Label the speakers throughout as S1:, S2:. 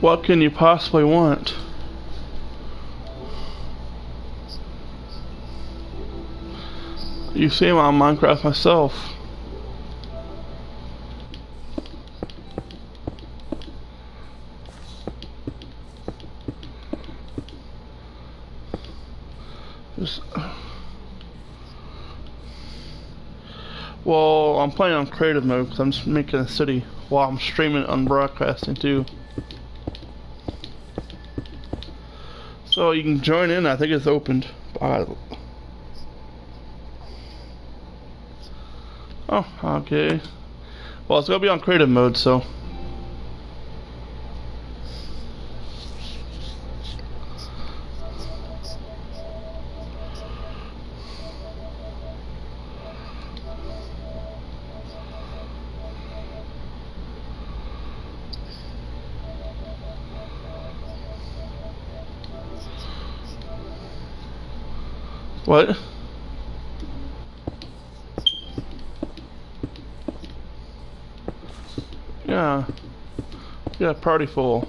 S1: What can you possibly want? You see my Minecraft myself. Just, well, I'm playing on creative mode because I'm just making a city while I'm streaming on broadcasting too. So you can join in. I think it's opened. Oh, okay. Well, it's gonna be on creative mode, so. What? Yeah. Yeah, party full.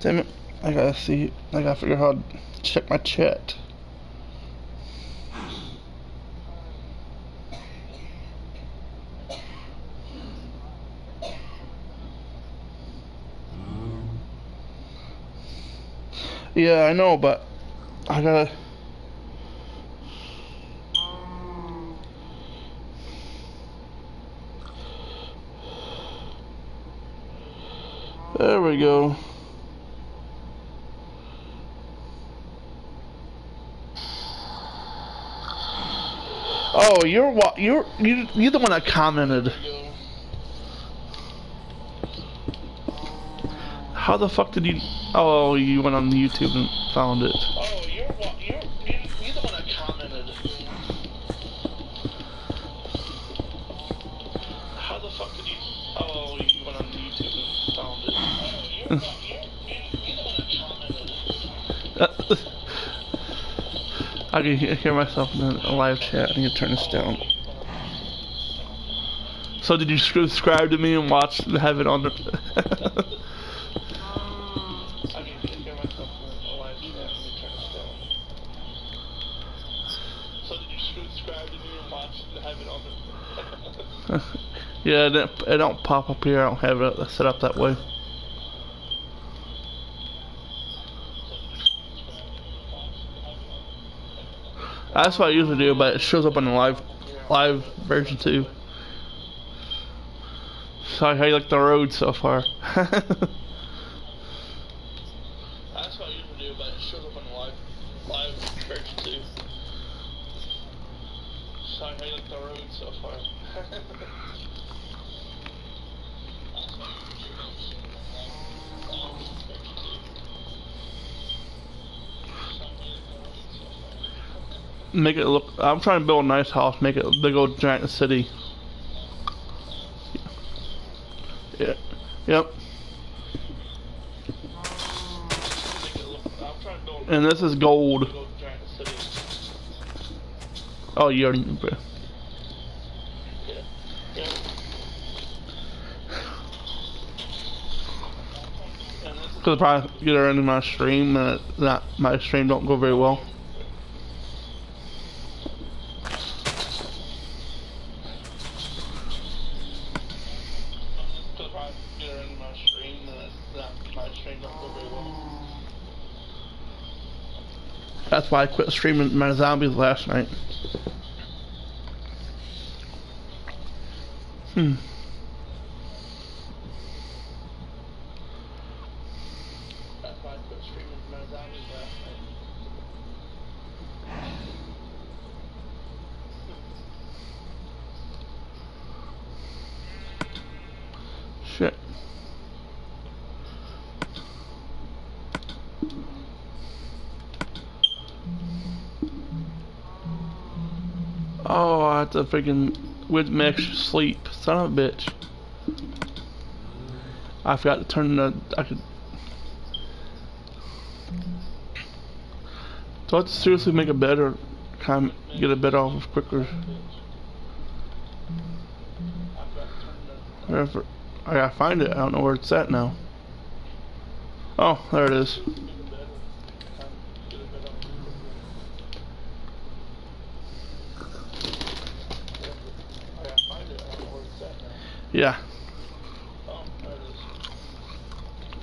S1: Damn it. I gotta see. I gotta figure out how to check my chat. Yeah, I know, but I gotta. There we go. Oh, you're what? You're you you're the one that commented. How the fuck did you? Oh, you went on YouTube and found it. Oh, you're? You're you're the one that commented. How the fuck did you? Oh, you went on YouTube and found it. Oh, you're? You're, the one that commented. I can hear myself in a live chat. I need to turn this down. So did you subscribe to me and watch have it on the Yeah, it don't, it don't pop up here. I don't have it set up that way. That's what I usually do, but it shows up on the live live version too. So how you like the road so far? That's what I usually do, but it shows up on the live live version too. So how you like the road so far? make it look. I'm trying to build a nice house, make it a big old giant city. Yeah. Yep. And this is gold. Oh, you already knew, bro. Because I probably get her into my stream, and that my stream don't go very well. Why I quit streaming my zombies last night. the freaking wood mesh sleep. Son of a bitch. I forgot to turn the. I could. So I have seriously make a better time, get a bed off of quicker. Oh I gotta find it. I don't know where it's at now. Oh, there it is.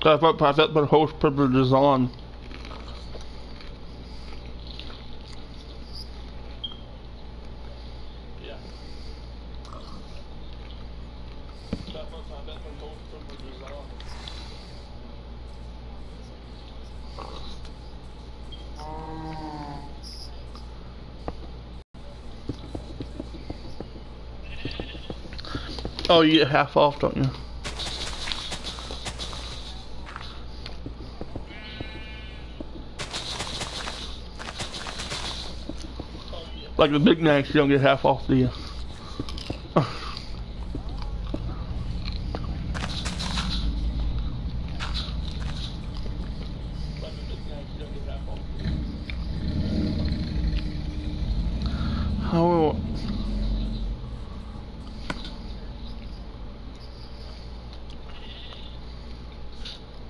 S1: I thought I thought the host privileges on. Oh, you get half off, don't you? Like the Big Macs, you don't get half off, do you? How?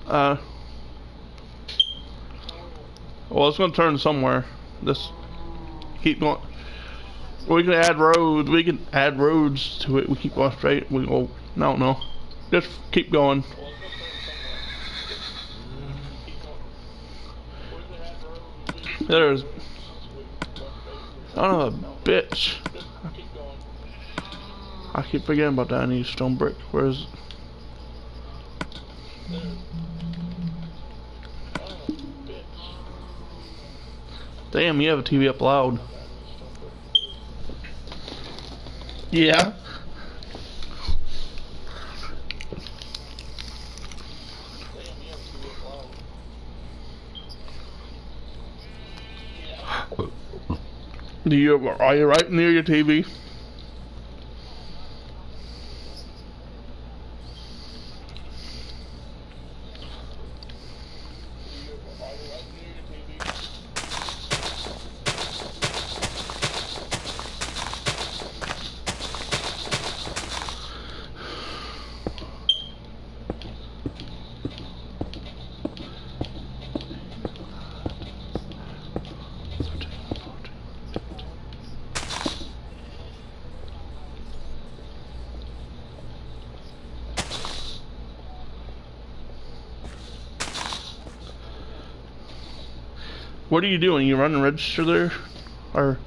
S1: Uh. Well, it's gonna turn somewhere. This keep going. We can add roads. We can add roads to it. We keep going straight. We go. Don't know. Just keep going. There's. Son of a bitch. I keep forgetting about that. I need stone brick. Where's. Damn, you have a TV up loud. Yeah. Do you are you right near your TV? What are you doing? You run and register there? Or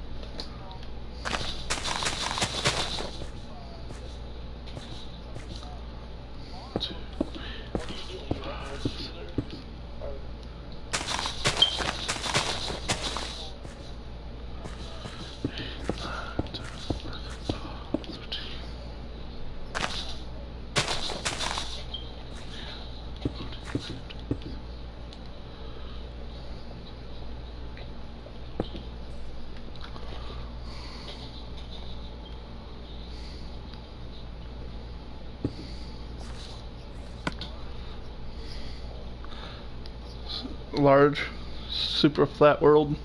S1: super flat world.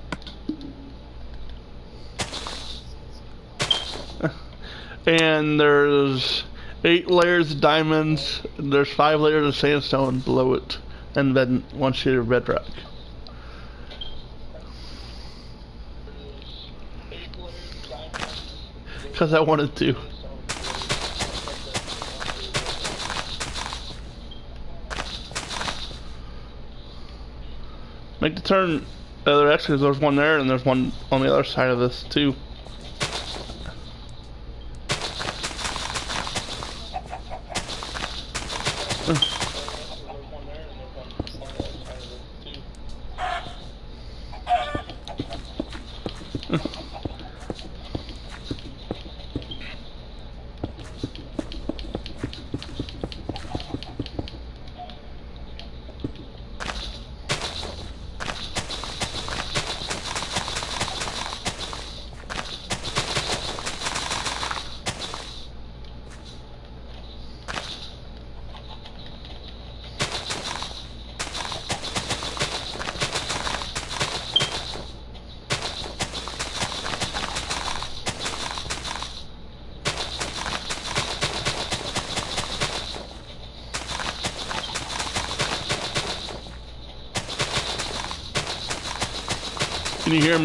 S1: and there's eight layers of diamonds, there's five layers of sandstone below it, and then one sheet of bedrock. Because I wanted to. Turn. Uh, there actually there's one there, and there's one on the other side of this too.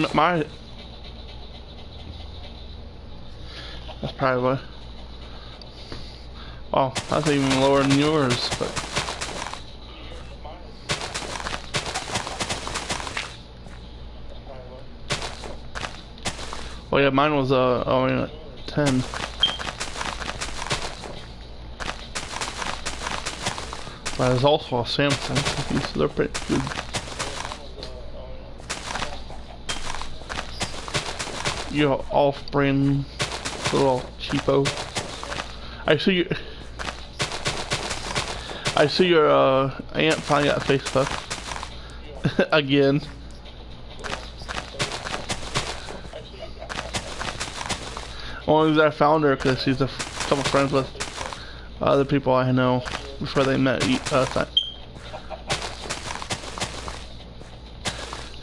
S1: Can you hear my? That's probably. Oh, that's even lower than yours, but. Oh yeah, mine was uh only oh, 10. But there's also a Samsung, so they're pretty good. You know, off-brand little cheapo. I see you. I see your uh, aunt finally got Facebook again. Only I found her because she's a couple friends with other people I know before they met. Uh,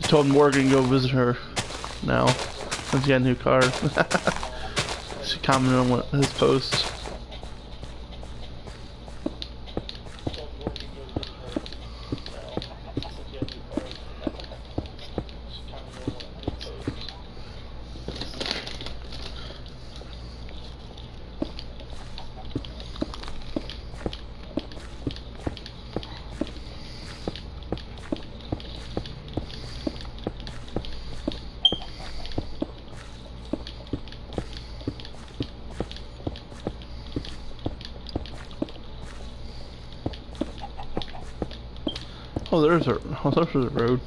S1: I told Morgan to go visit her now since he got a new car. she commented on his post. Oh, oh, there's a road.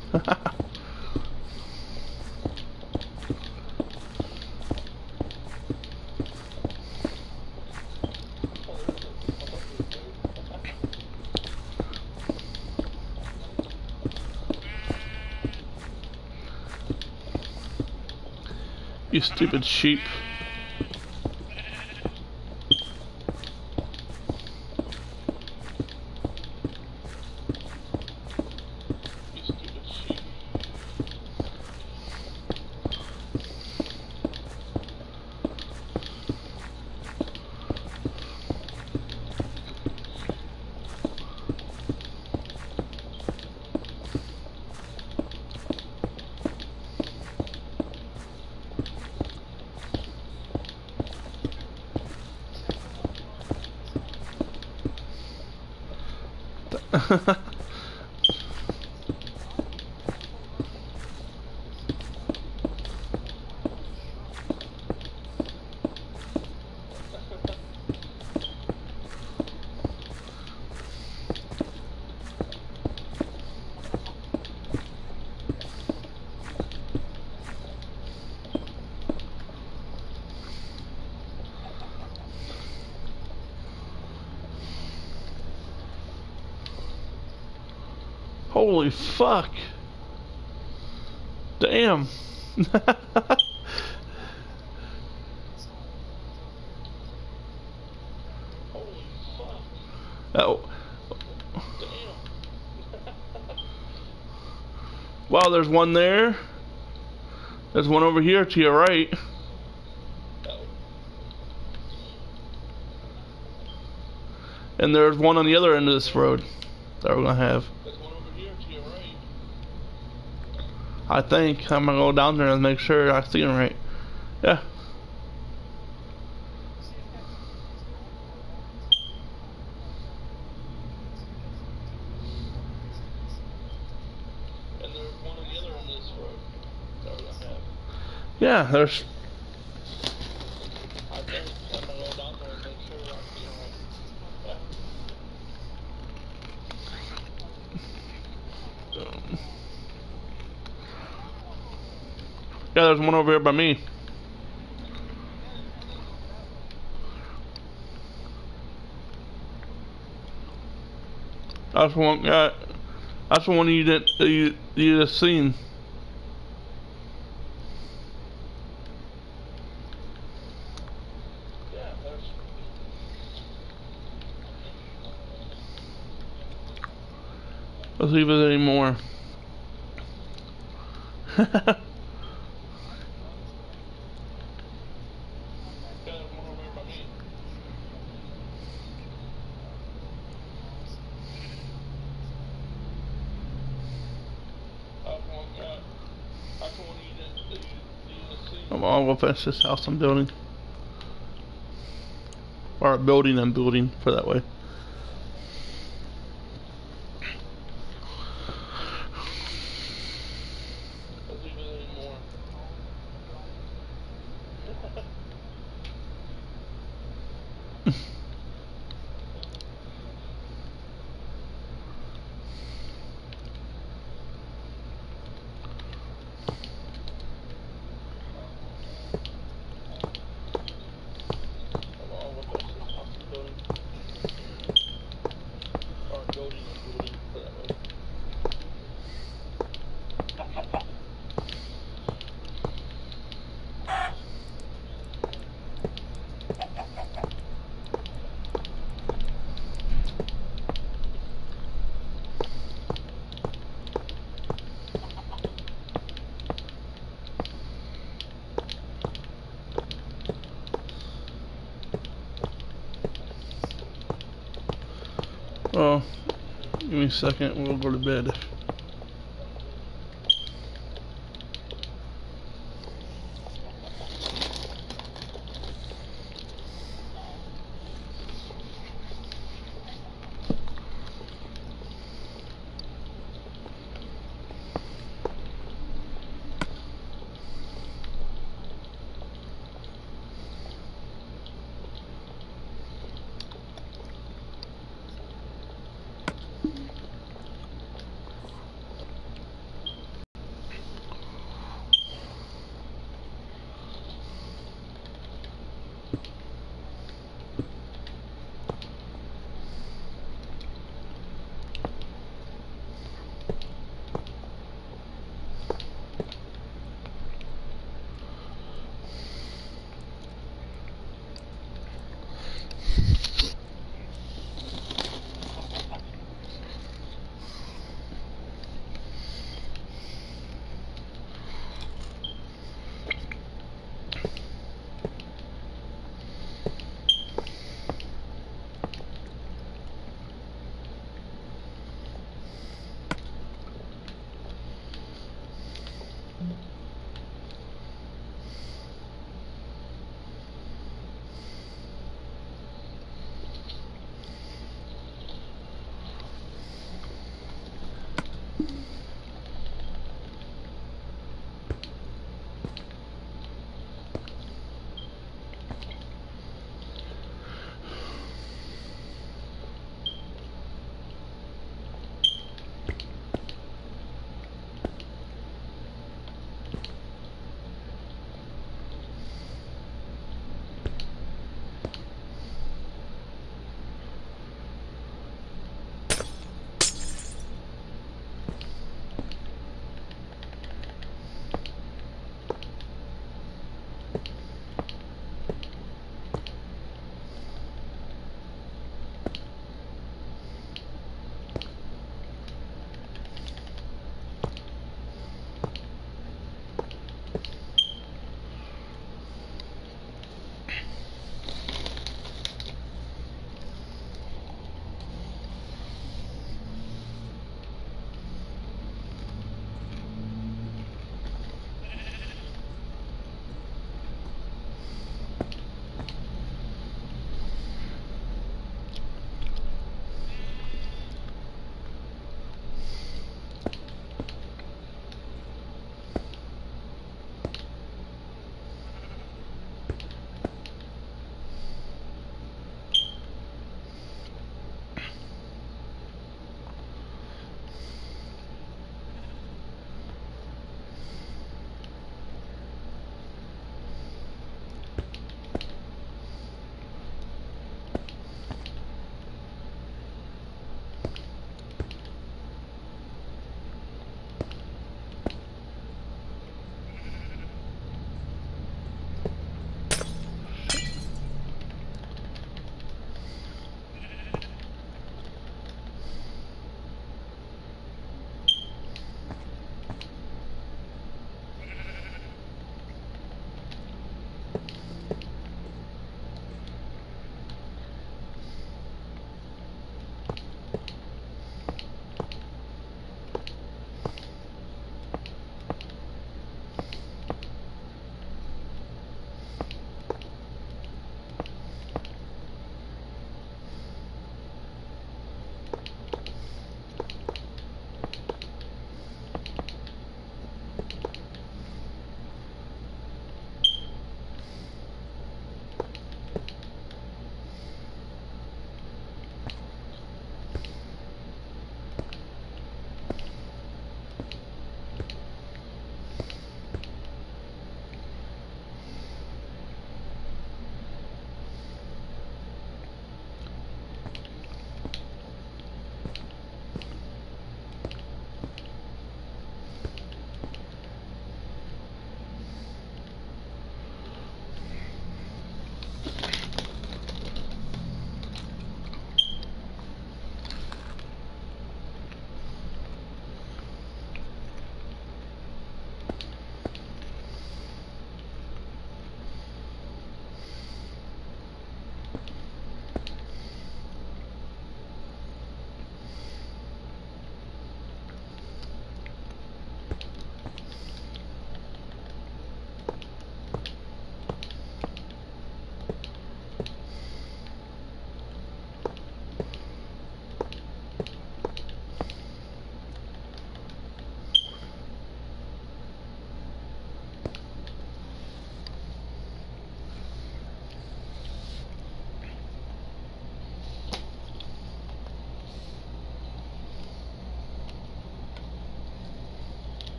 S1: you stupid sheep. Holy fuck. Damn. oh. wow, there's one there. There's one over here to your right. And there's one on the other end of this road that we're gonna have. I think I'm gonna go down there and make sure I see him right. Yeah. Yeah, there's Yeah, there's one over here by me. That's one. Yeah, that's the one you didn't. You you just seen. Let's see if there's any more. I'm all gonna finish this house I'm building. Or building I'm building, for that way. Oh, give me a second, we'll go to bed.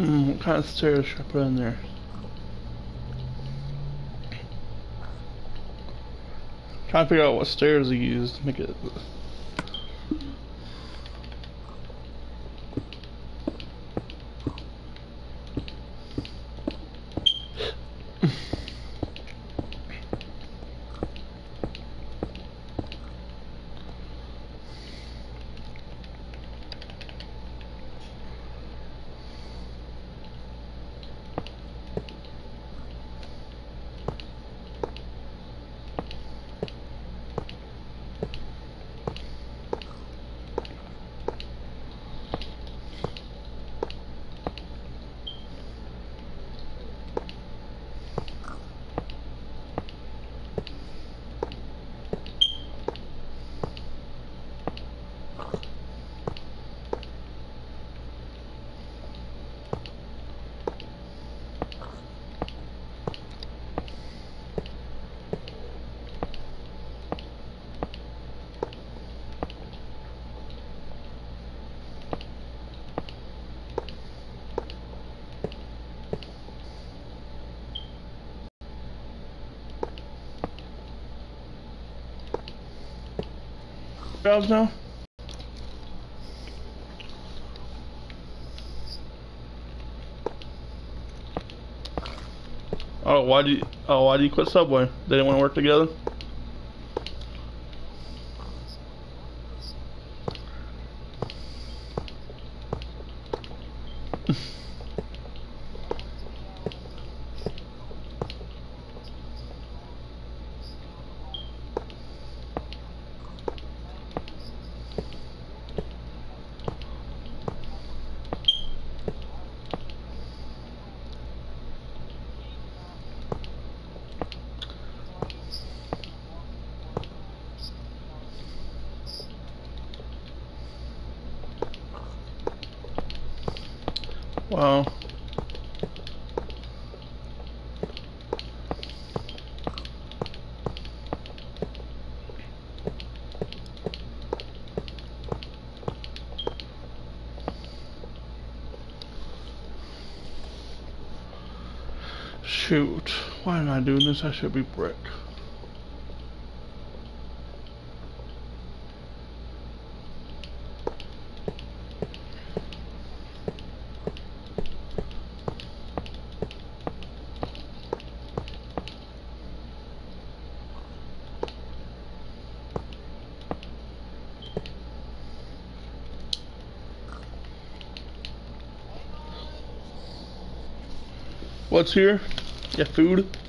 S2: Hmm, what kind of stairs should I put in there? Trying to figure out what stairs to use to make it jobs now? Oh, why do you? Oh, why do you quit Subway? They didn't want to work together. Wow. Shoot, why am I doing this? I should be brick. What's here? Yeah, food.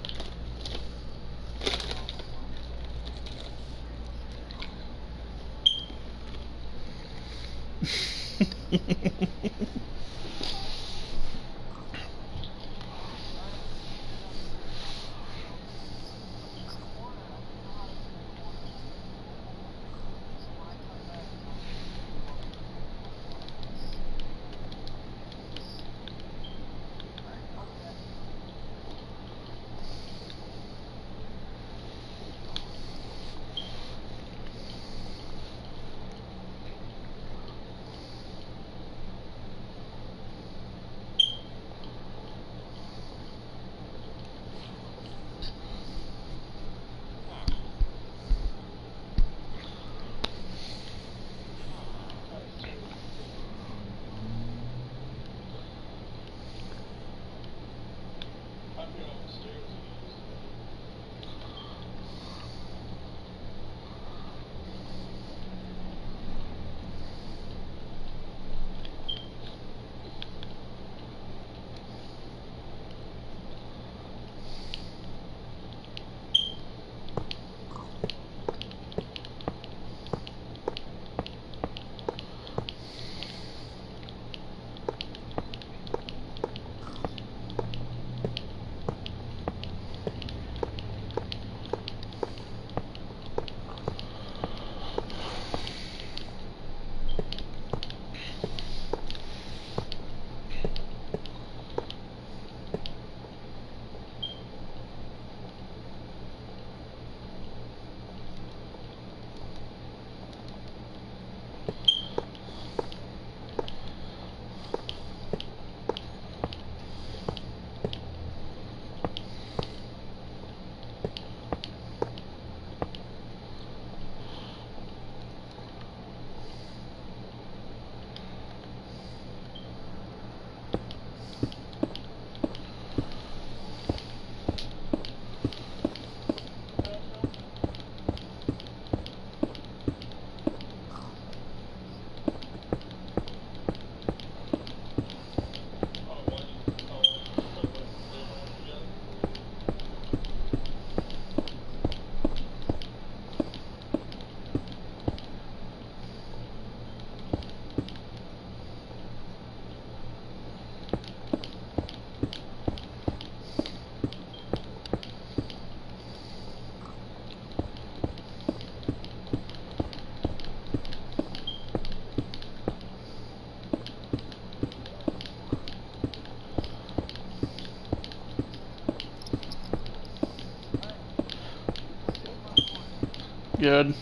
S2: Good.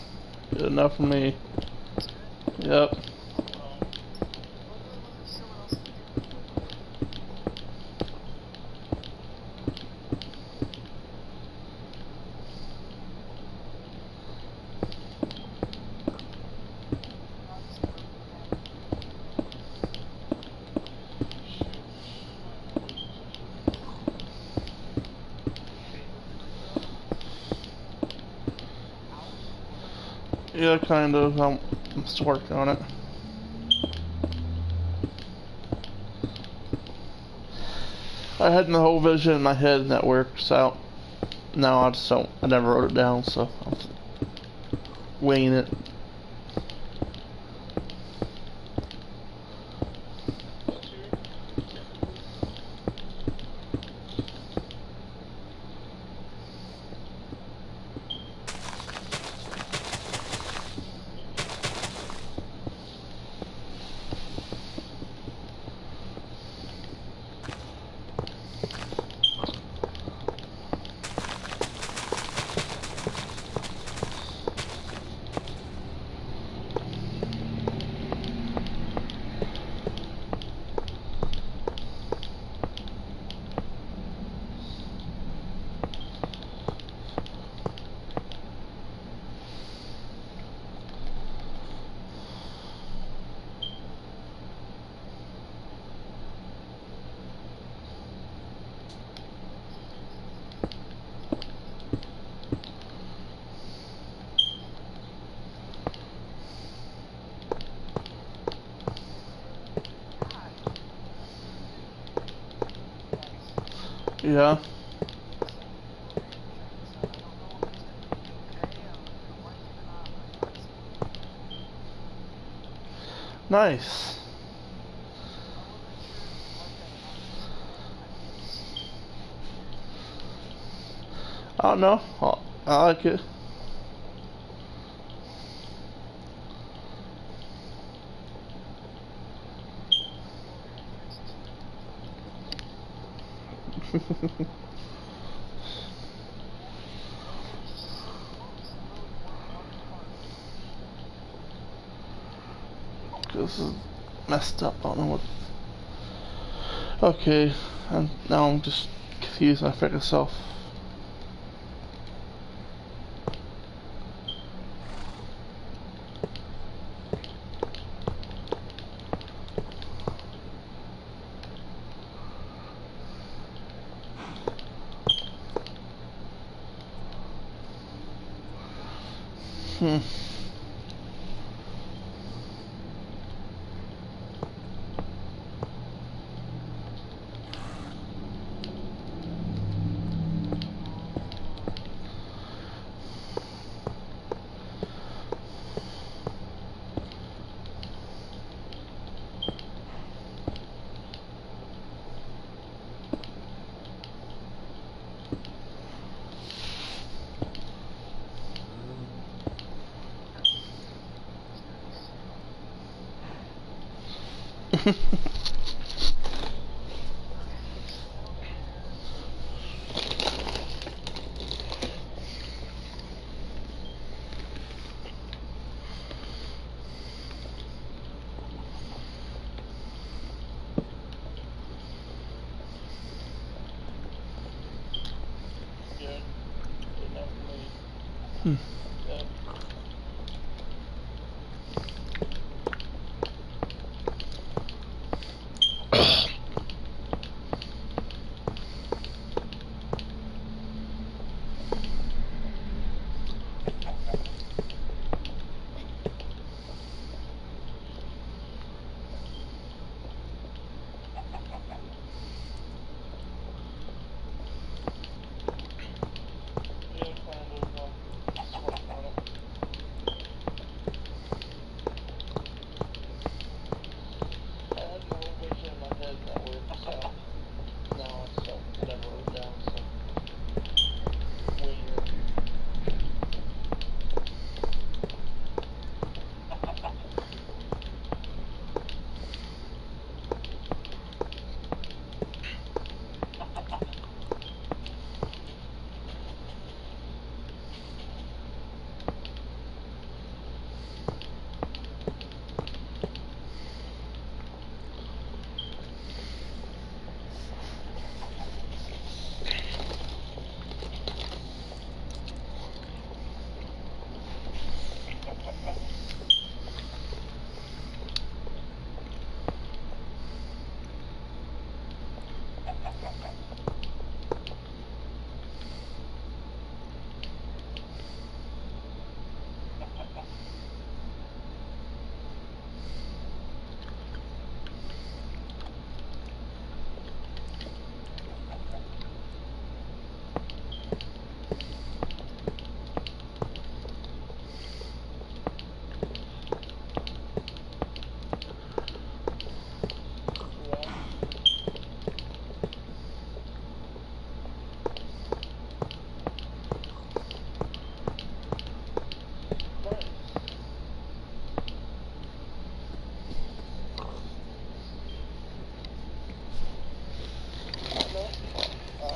S2: Good enough for me. Yep. Yeah, kind of. I'm, I'm still working on it. I had the whole vision in my head and that works out. Now I just don't, I never wrote it down, so I'm winging it. Yeah. Nice. I don't know. I, I like it. this is messed up. I don't know what. Okay, and now I'm just confused. I figure myself.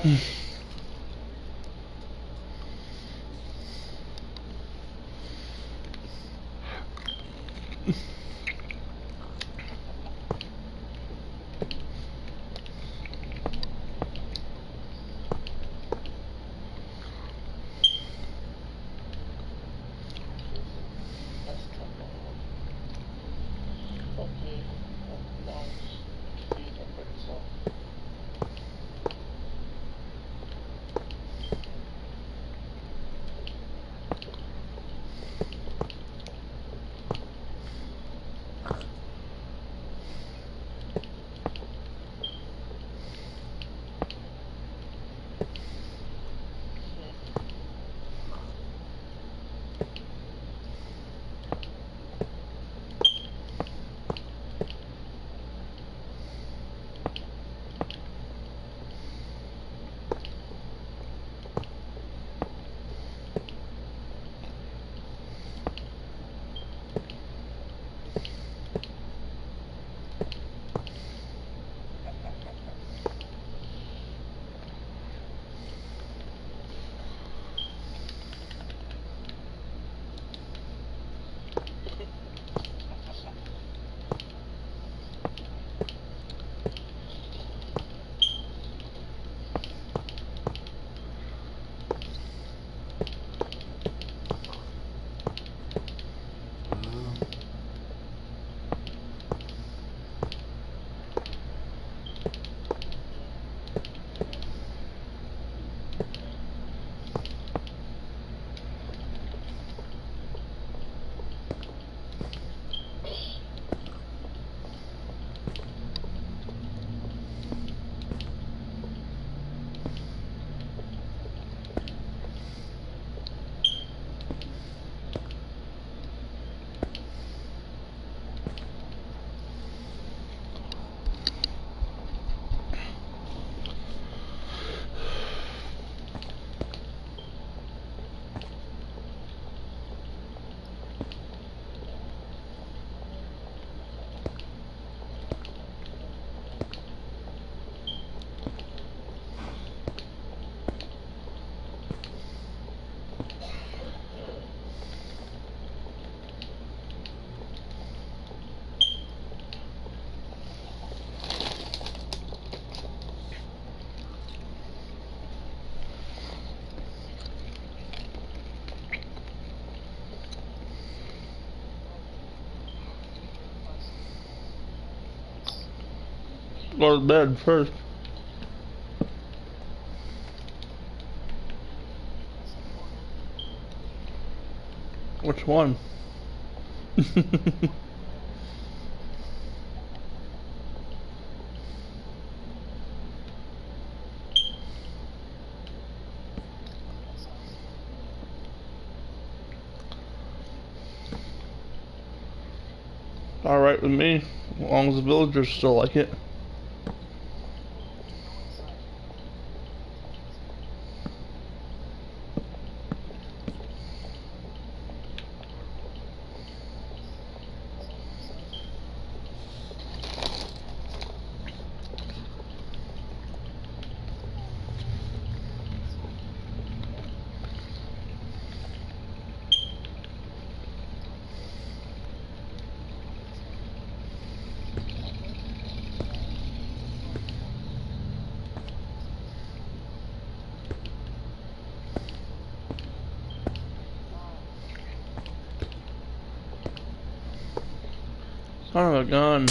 S2: Mm. Go to bed first. Which one? Alright with me, as long as the villagers still like it. Of a gun.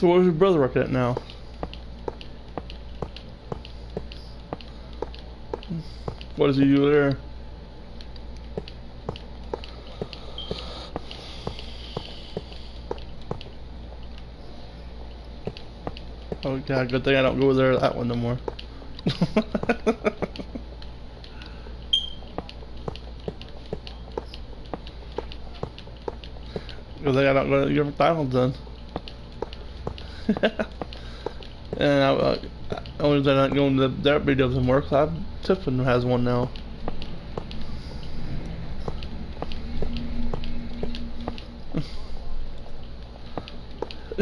S1: So where's your brother working at now? What does he do there? Oh god, good thing I don't go there that one no more. Good thing I don't go to your McDonald's then. and I, uh, only thing I'm not going to their videos and work. i Tiffin has one now.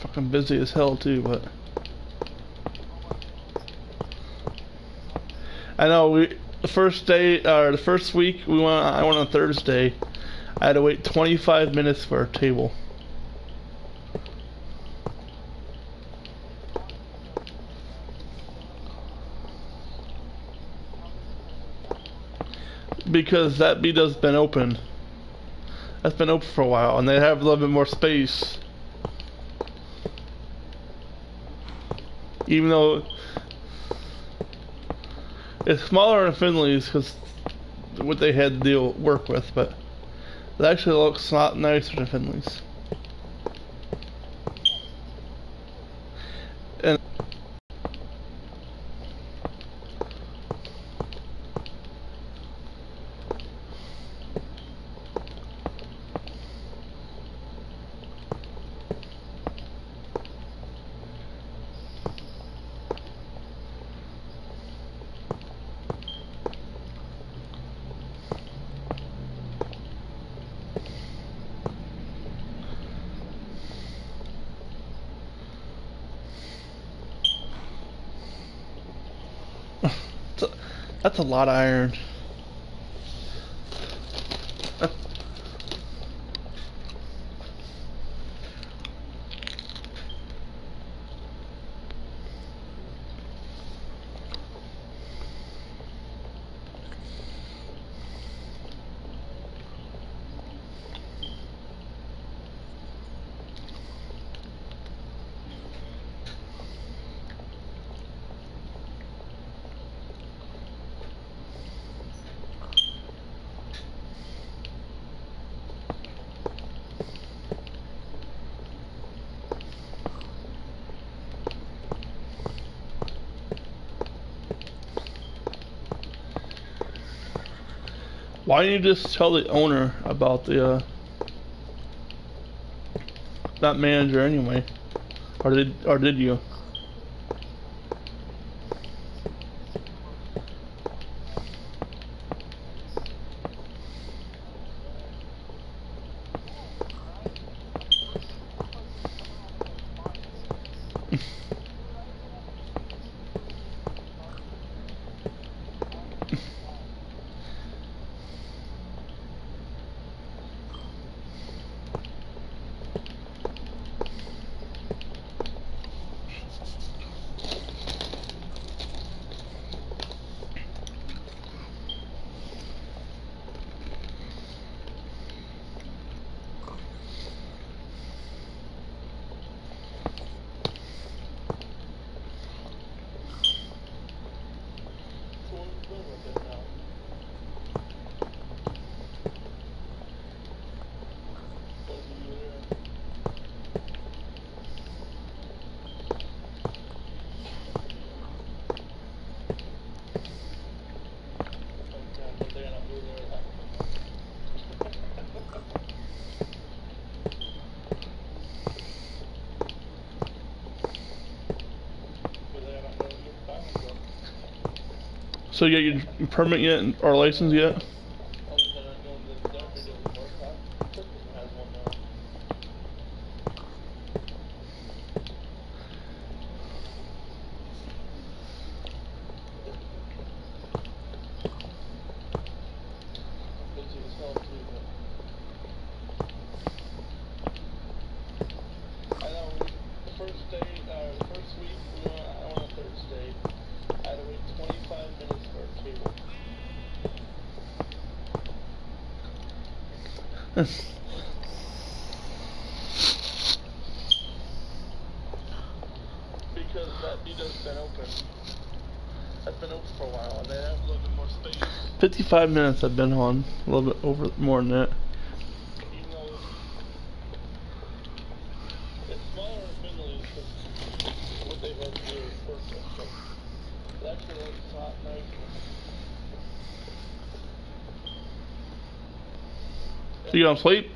S1: Fucking busy as hell too, but I know we the first day or the first week we went I went on Thursday. I had to wait 25 minutes for a table. Because that beat has been open. That's been open for a while and they have a little bit more space. Even though it's smaller than Findlay's because what they had to deal work with, but it actually looks a lot nicer than Findlay's. And That's a lot of iron. Why didn't you just tell the owner about the, uh, that manager anyway? Or did, or did you? So you got your permit yet or license yet? 55 minutes I've been on. A little bit over more than that.
S3: Though it's smaller in Findlay, because what they've had to do is perfect. But it actually looks hot, nice.
S1: You gonna sleep?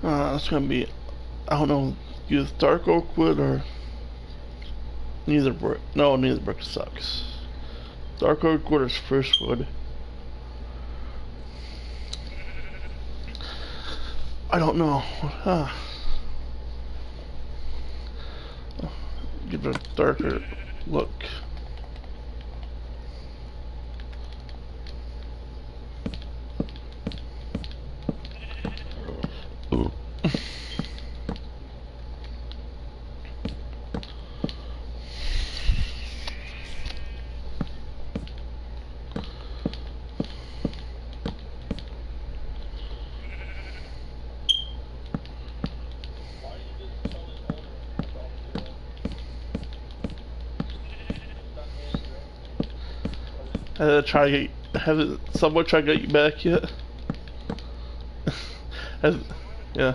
S1: Uh, gonna be, I don't know, use dark oak wood or nether brick. No, nether brick sucks. Dark oak wood or spruce wood. I don't know. Huh. Give it a darker look. Try to get, Haven't someone try to get you back yet? Has, yeah.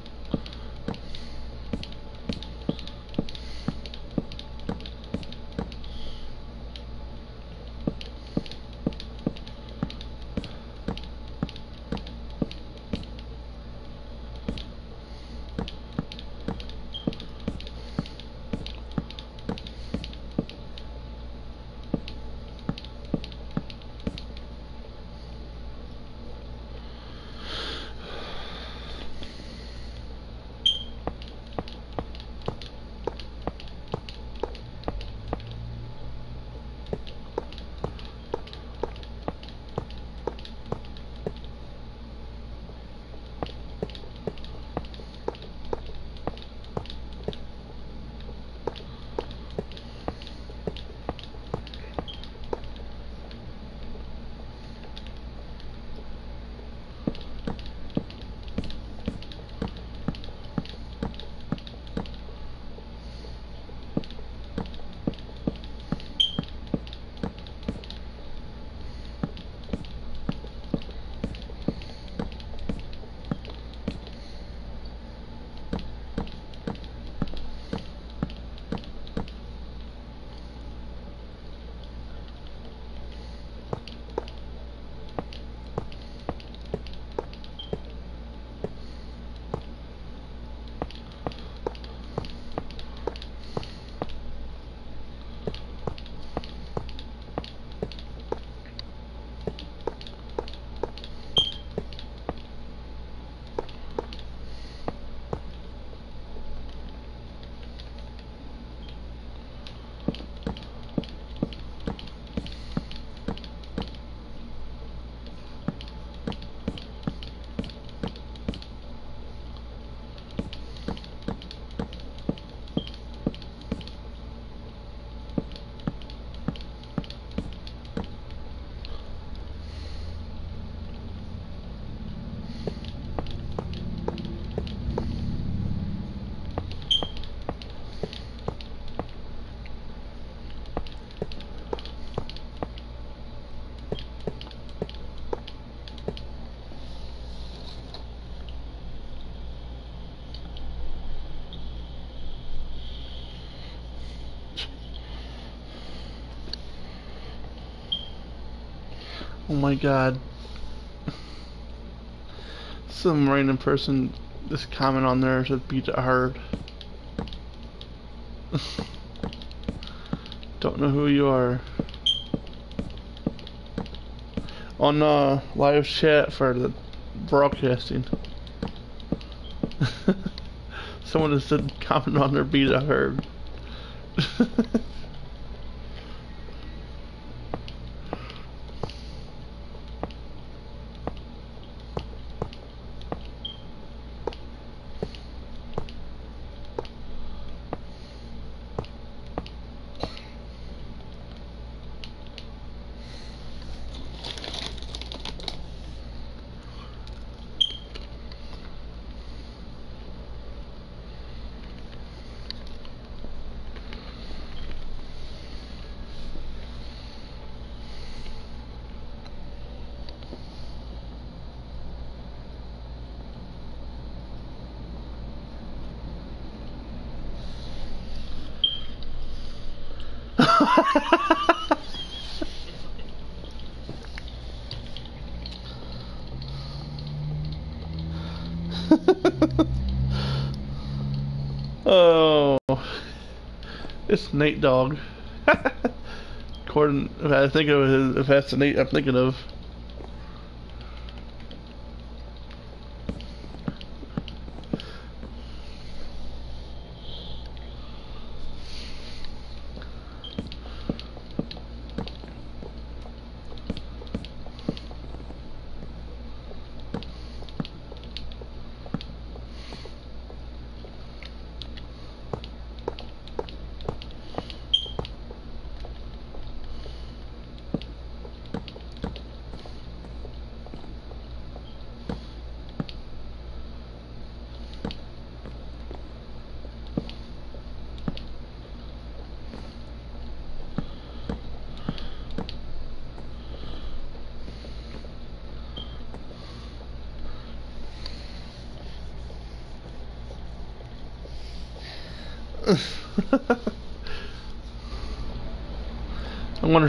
S1: Oh my god. Some random person just comment on there said beat it hard. Don't know who you are. On uh, live chat for the broadcasting. Someone just said comment on their beat it hard. oh, it's Nate Dog. According, I think of it, if that's the Nate I'm thinking of.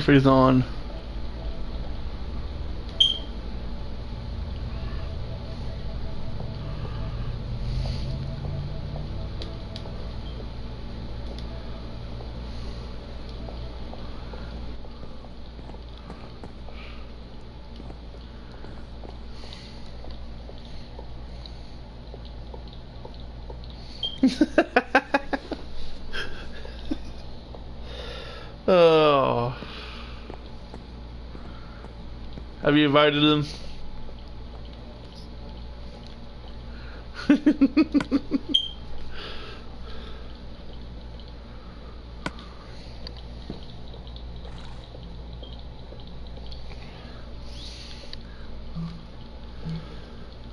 S1: He's on. oh. Have you invited him?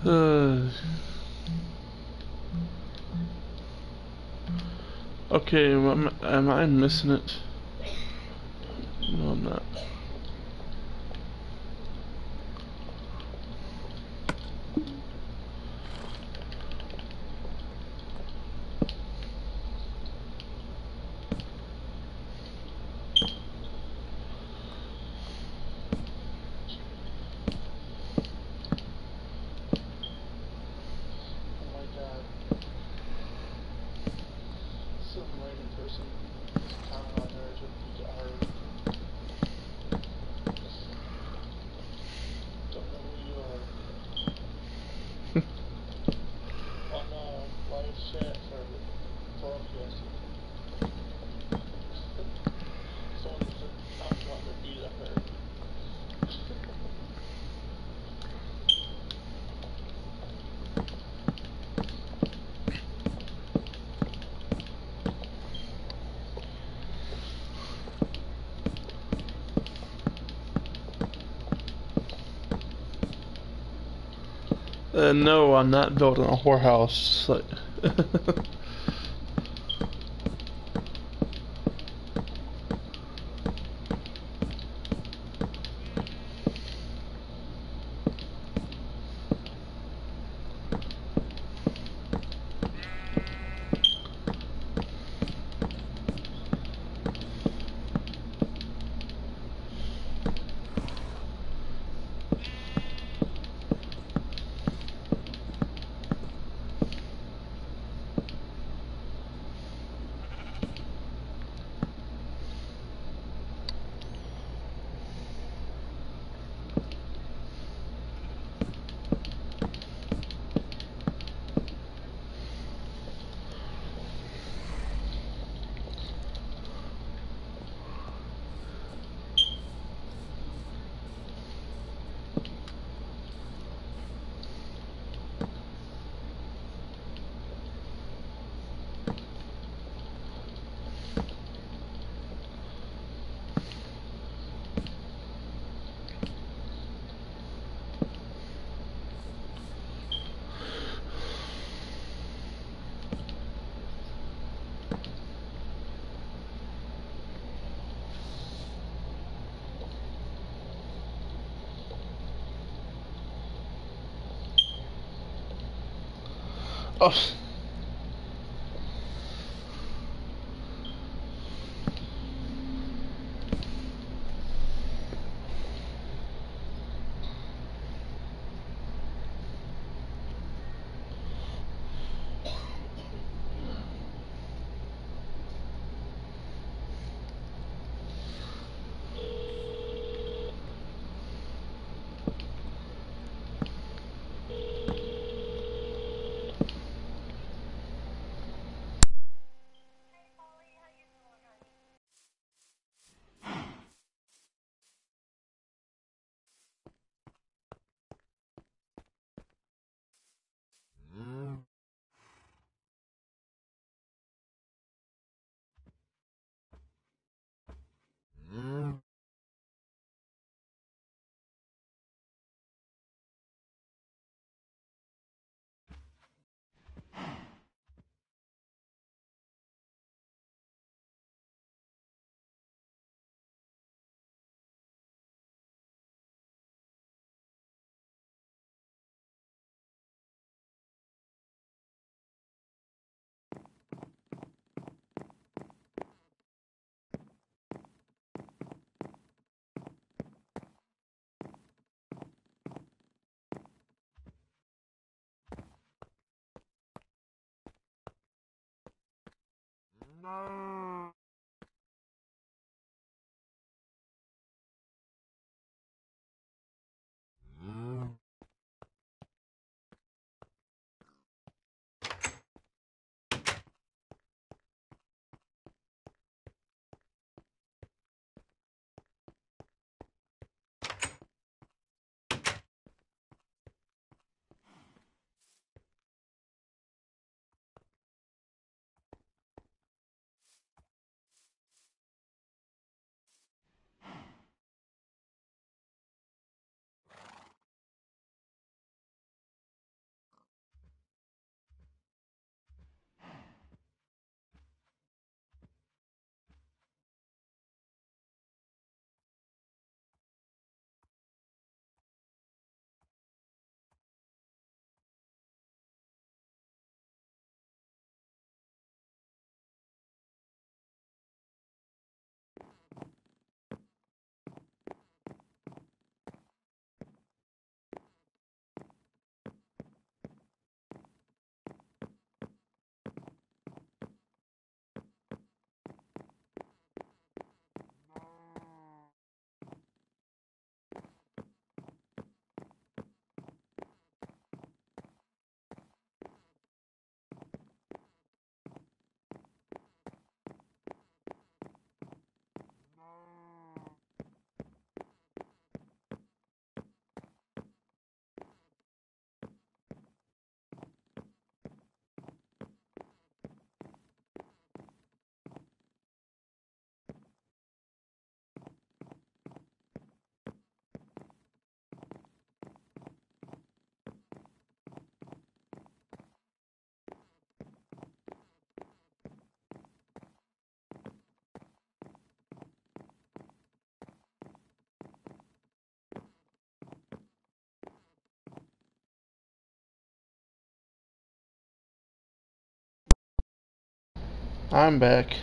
S1: uh. Okay, am, am I missing it? No, I'm not.
S3: Oh my god. Some random person is commenting on there to our don't know who you are. on uh live chat or broadcast. Someone just I'm wanting to beat up her.
S1: Uh, no, I'm not building a whorehouse. Like, oh. No. I'm back.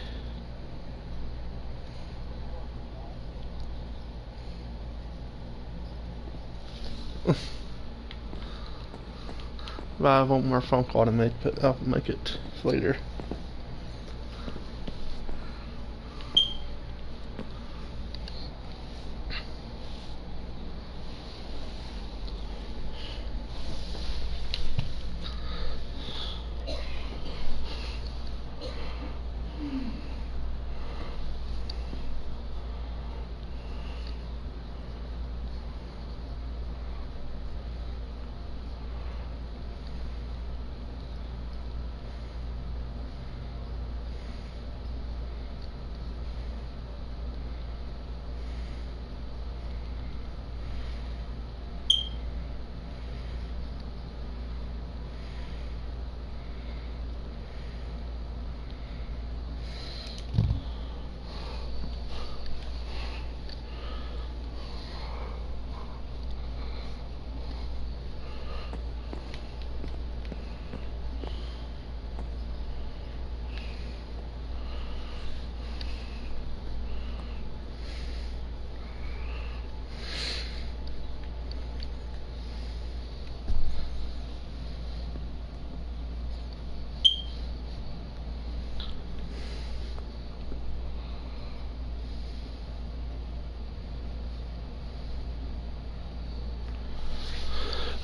S1: I have one more phone call to make, but I'll make it later.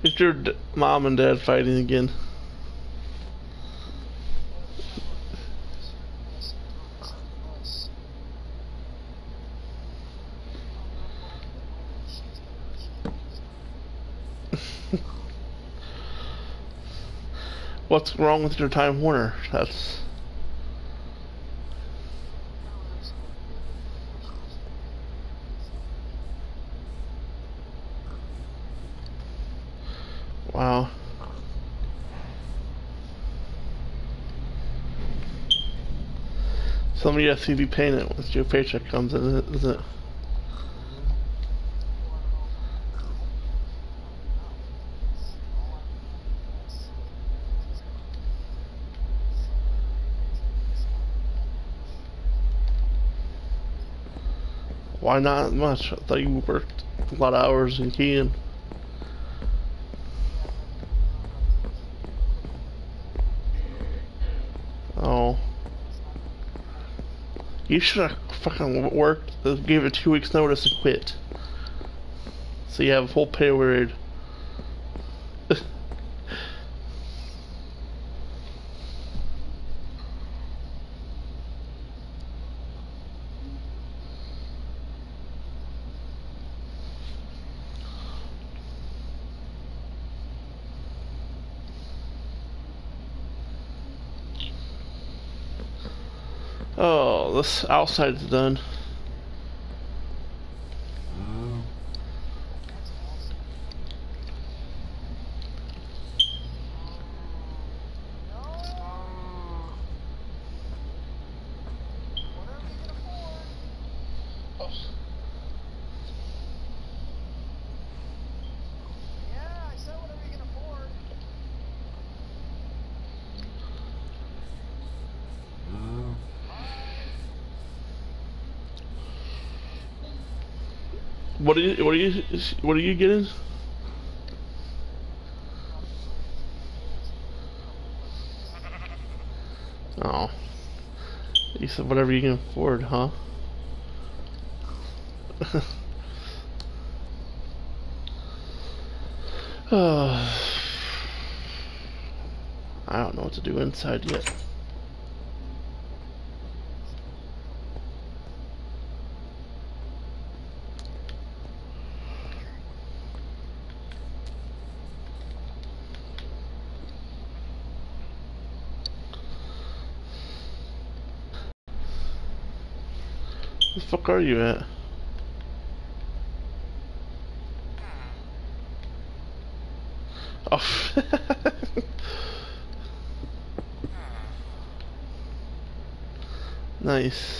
S1: It's your mom and dad fighting again. What's wrong with your Time Warner? That's Has to be paying it once your paycheck comes in, isn't it? Why not much? I thought you worked a lot of hours in keying. You should have fucking worked, gave it two weeks notice and quit. So you have a full pay period. This outside's done.
S3: Oh,
S2: Yeah, I said whatever you can afford.
S1: What are you? What are you? What are you getting? Oh, you said whatever you can afford, huh? Oh, I don't know what to do inside yet. The fuck are you at? Oh. nice.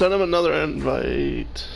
S1: Send him another invite.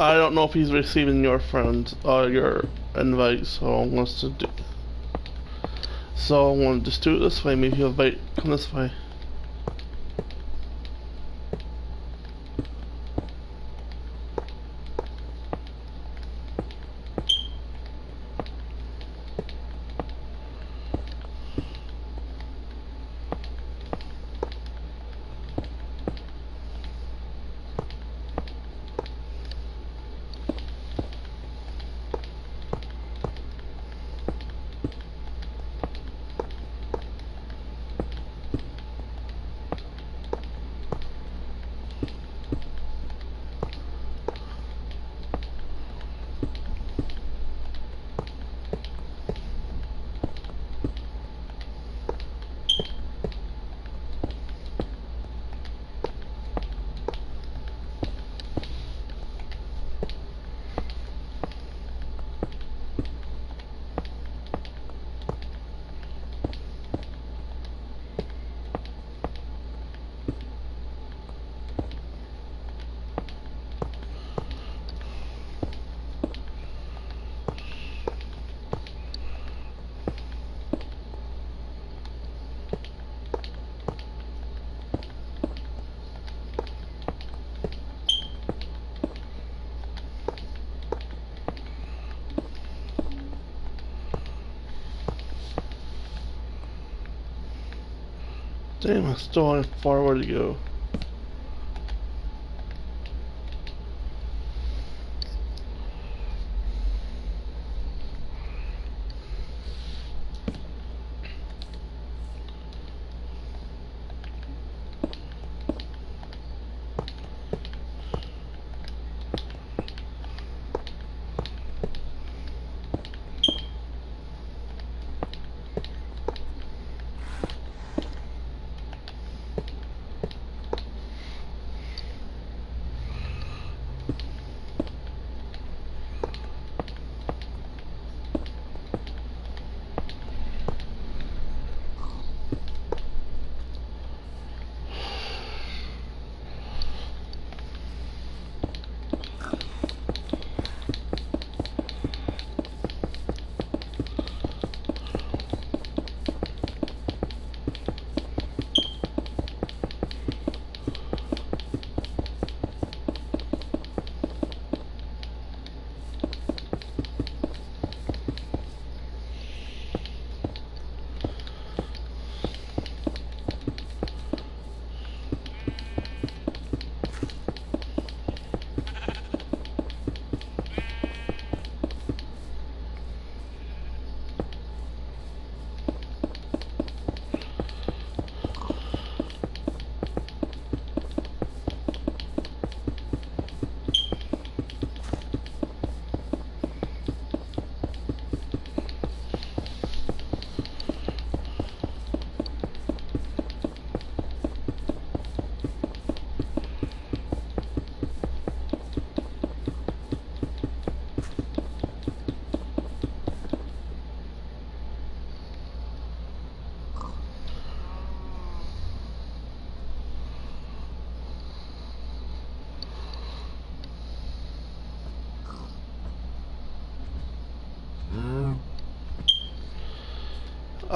S1: I don't know if he's receiving your friends or uh, your invite, so going to do. So I'm going to just do it this way. Maybe he'll invite. Come this way. Damn, still have far way to go.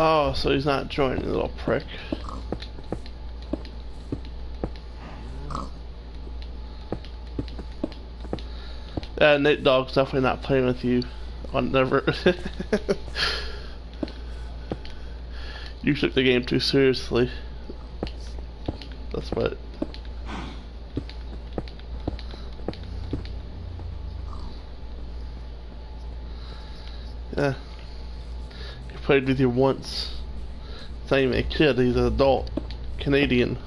S1: Oh, so he's not joining, little prick. Yeah, Nate Dogg's definitely not playing with you. On never. you took the game too seriously. That's what. Yeah. He played with you once. Even a kid, he's an adult. Canadian.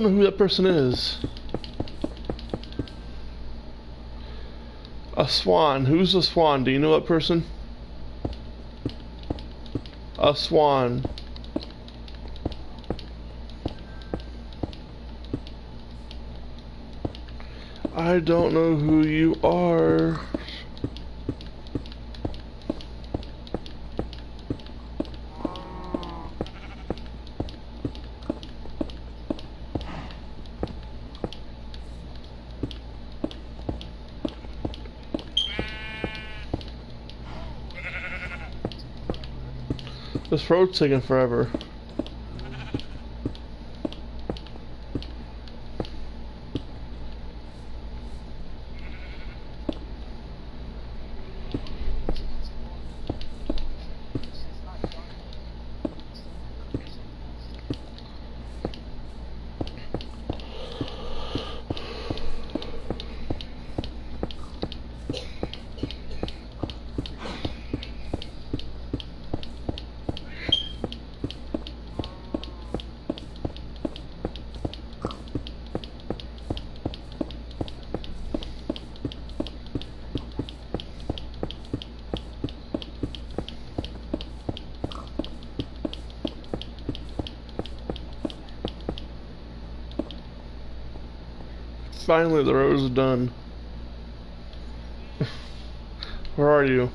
S1: Don't know who that person is. A swan. Who's a swan? Do you know that person? A swan. I don't know who you are. This road's taking forever. Finally, the road is done. Where are you?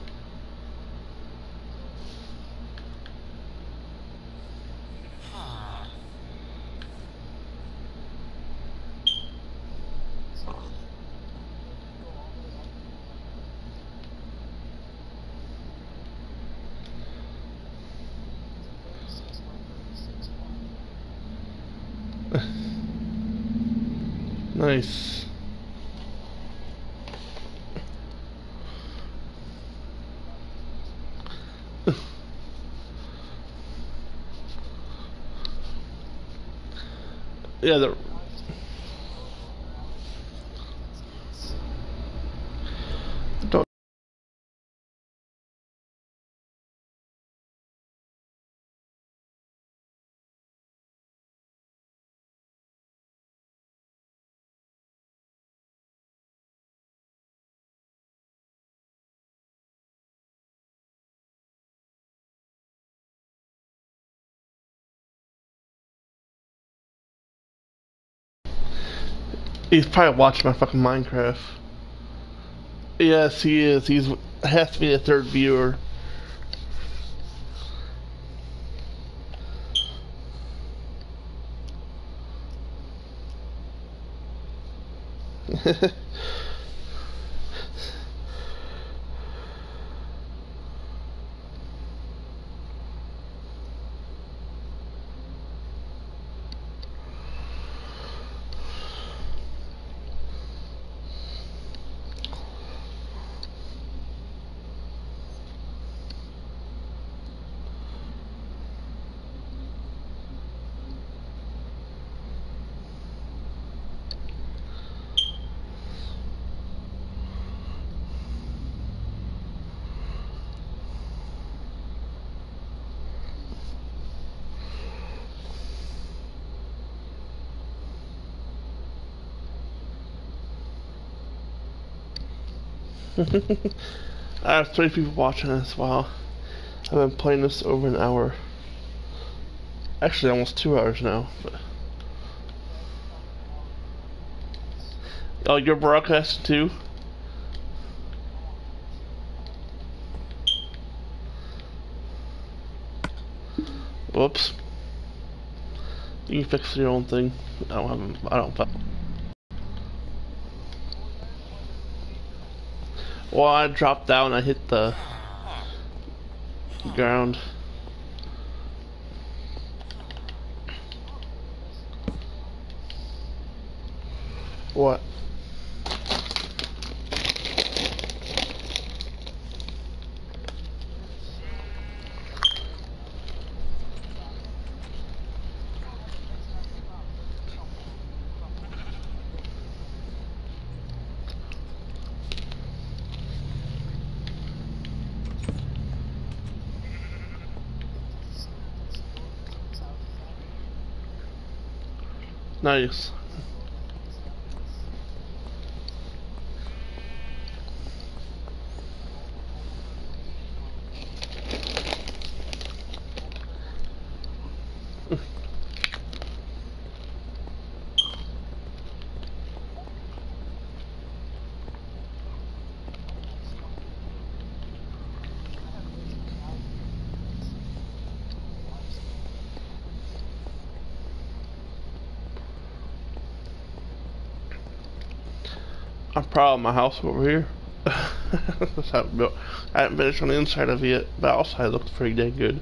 S1: Nice. Yeah, the He's probably watching my fucking Minecraft. Yes, he is. He's has to be the third viewer. I have three people watching this. Wow. I've been playing this over an hour. Actually, almost two hours now. But... Oh, you're broadcasting too? Whoops. You can fix your own thing. I don't have. I don't. Well, I dropped down. I hit the ground. What? Nice. Of my house over here. That's how it built. I haven't finished on the inside of it yet, but outside looks pretty dang good.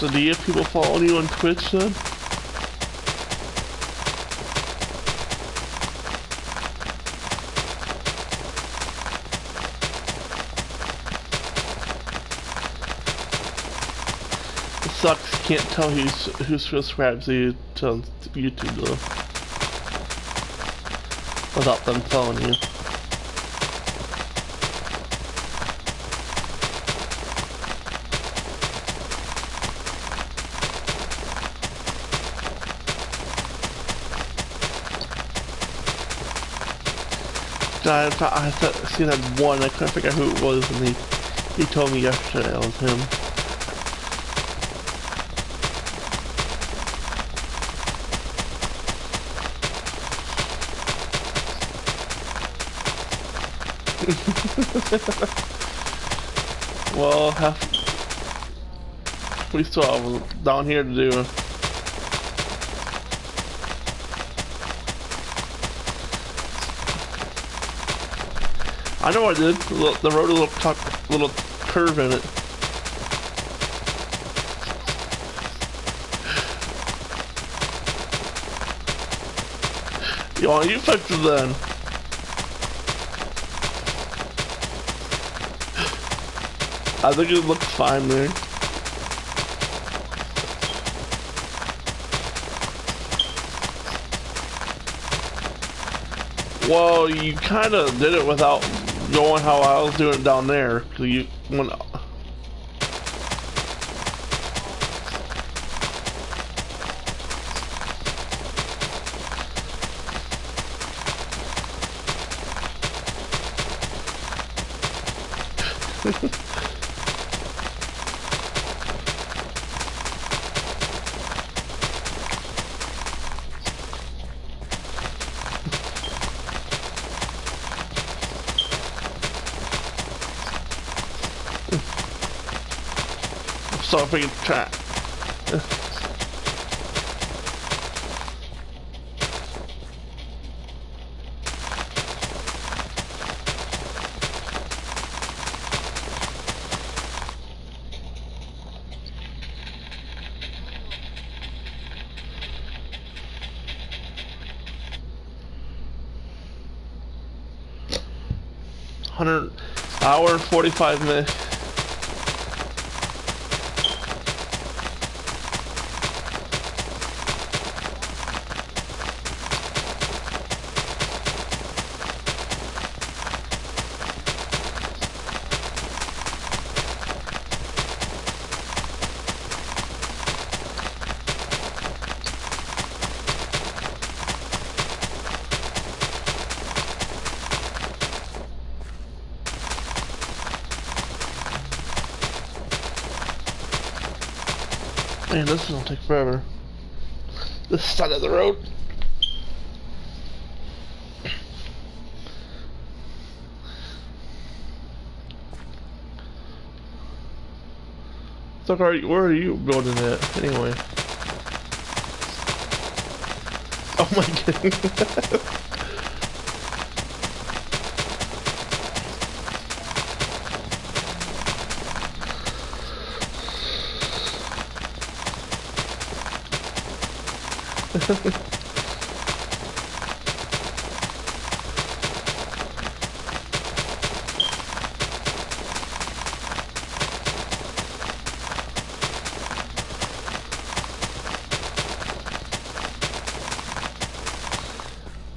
S1: So do you have people following you on Twitch then? It sucks, can't tell who's who subscribes to YouTube though. Without them telling you. I, thought, I seen that one, I couldn't figure out who it was, and he, he told me yesterday it was him. well, have, we still have down here to do. I know I did. The, road a little tuck, little curve in it. Yo, you fixed it then. I think it looks fine there. Well, you kind of did it without going how I was doing it down there. You when can try. Hundred hour forty five minutes. This is gonna take forever. This side of the road. So where are you, where are you building it anyway? Oh my god.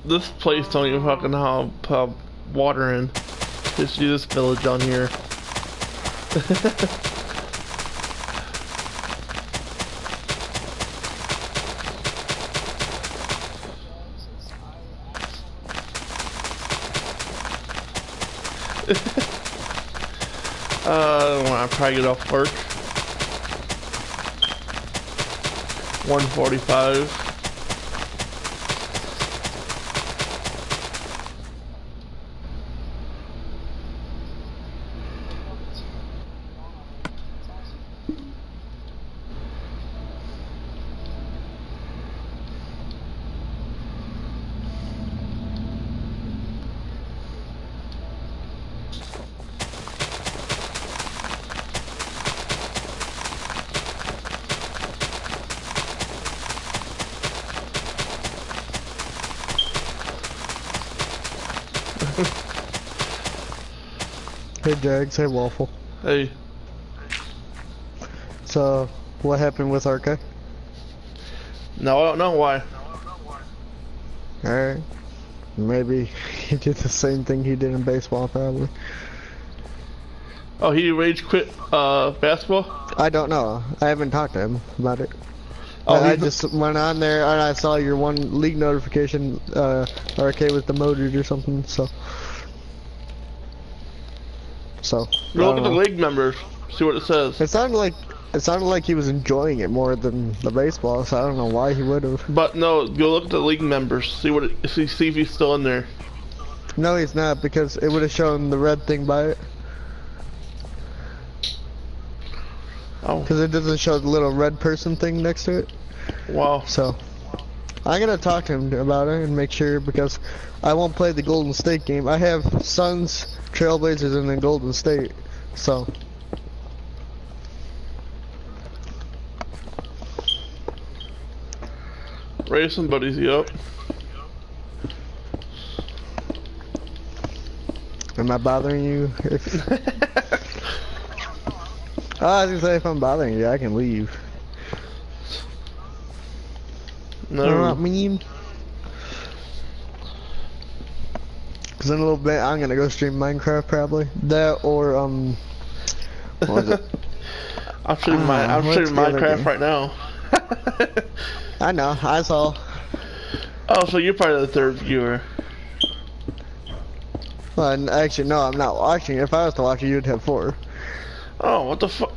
S1: this place don't even fucking have water in. Just do this village down here. I probably get off work. 145.
S4: Hey Jags, hey Waffle.
S1: hey,
S4: So, what happened with RK?
S1: no, I don't know why.
S4: Alright. Maybe he did the same thing he did in baseball, probably.
S1: Oh, he rage quit uh, basketball.
S4: I don't know. I haven't talked to him about it.
S1: Oh,
S4: I, I just went on there and I saw your one league notification, uh, RK was demoted or something, so. So.
S1: Go look at the
S4: uh,
S1: league members. See what it says.
S4: It sounded like, it sounded like he was enjoying it more than the baseball, so I don't know why he would have.
S1: But no, go look at the league members. See what it, see, see if he's still in there.
S4: No, he's not, because it would have shown the red thing by it.
S1: Oh,
S4: Because it doesn't show the little red person thing next to it.
S1: wow.
S4: So, I'm gonna talk to him about it and make sure because I won't play the Golden State game. I have Suns, Trailblazers, and then Golden State. So,
S1: Raise somebody's up.
S4: am I bothering you? If, oh, I was gonna say if I'm bothering you, I can leave. You know what I mean? Cause in a little bit I'm gonna go stream Minecraft probably. That or um, what was it?
S1: I'm shooting my I'm
S4: the other
S1: Minecraft right now.
S4: I know. I saw.
S1: oh, so you're probably the third viewer.
S4: Well, actually, no, I'm not watching. If I was to watch it, you'd have four.
S1: Oh, what the fuck?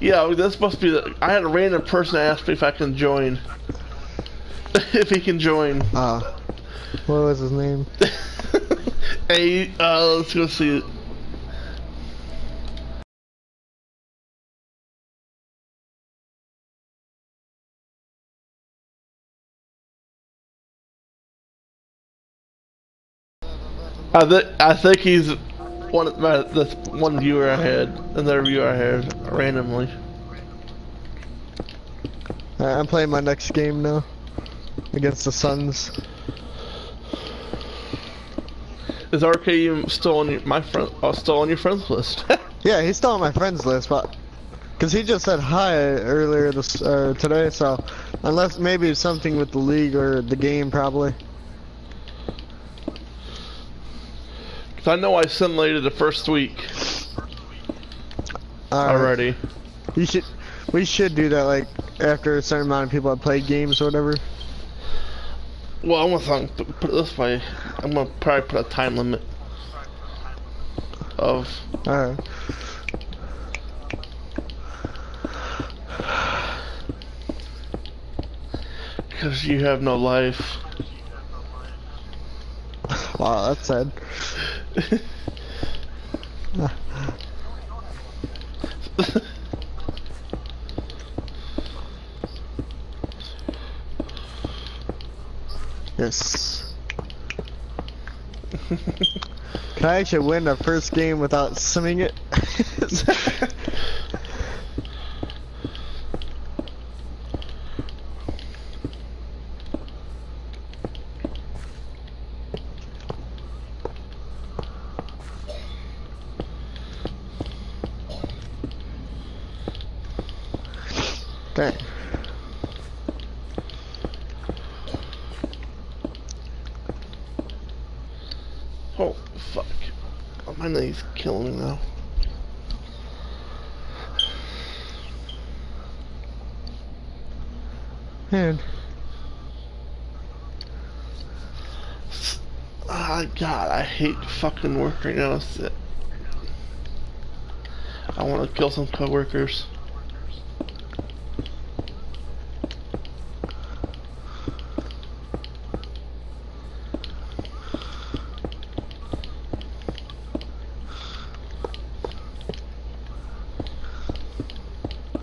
S1: Yeah, this must be the. I had a random person ask me if I can join. if he can join.
S4: Uh, what was his name?
S1: hey, uh, let's go see it. I think I think he's one of my this one viewer I had, another viewer I had randomly.
S4: Alright, I'm playing my next game now against the Suns.
S1: Is RK still on your, my friend? Oh, still on your friends list?
S4: Yeah, he's still on my friends list, but because he just said hi earlier this uh, today, so unless maybe it's something with the league or the game, probably.
S1: Cause I know I sent simulated the first week
S4: Alright.
S1: already.
S4: You should. We should do that like after a certain amount of people have played games or whatever.
S1: Well, I'm gonna put it this way. I'm gonna probably put a time limit of because you have no life.
S4: Wow, that's sad. Yes. Can I actually win the first game without simming it? Dang.
S1: oh fuck! Oh, my knee's killing me now.
S4: Man.
S1: Ah, God, I hate fucking work right now. I want to kill some coworkers.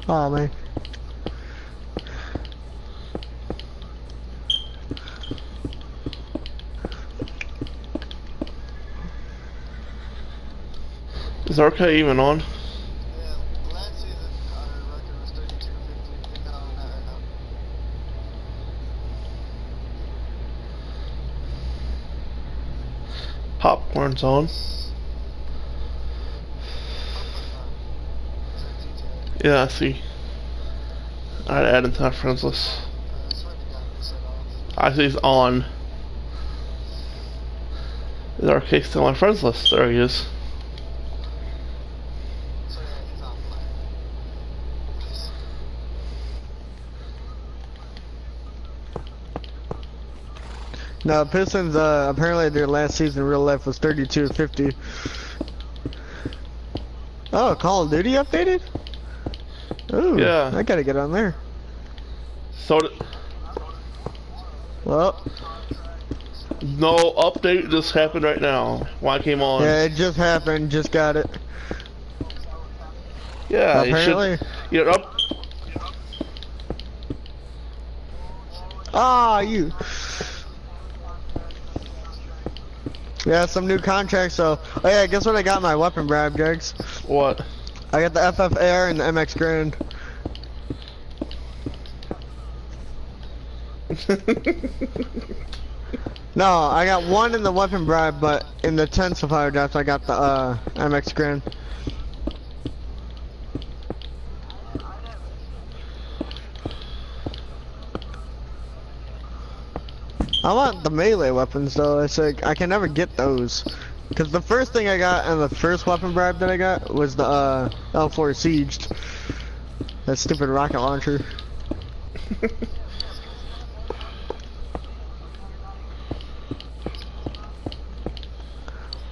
S4: Oh man.
S1: Is RK even on?
S2: Yeah, last season our record was 32 50. No, not right now.
S1: Pop popcorn's on. Yeah, I see. I'd add into my friends list. I see he's on. Is RK still on my friends list? There he is.
S4: No, Pistons, uh, apparently their last season in real life was 32-50. Oh, Call of Duty updated? Ooh,
S1: Yeah.
S4: I gotta get on there.
S1: So,
S4: Well,
S1: no update just happened right now. Why came on.
S4: yeah, it just happened, just got it.
S1: Yeah, you
S4: apparently.
S1: should. You're up.
S4: Ah, you. Yeah, some new contracts, so. Oh yeah, guess what I got my weapon bribe, Jags?
S1: What?
S4: I got the FFAR and the MX Garand. No, I got one in the weapon bribe, but in the 10 supplier draft, I got the uh, MX Garand. I want the melee weapons though. It's like I can never get those. Cause the first thing I got and the first weapon bribe that I got was the uh, L4 Sieged. That stupid rocket launcher.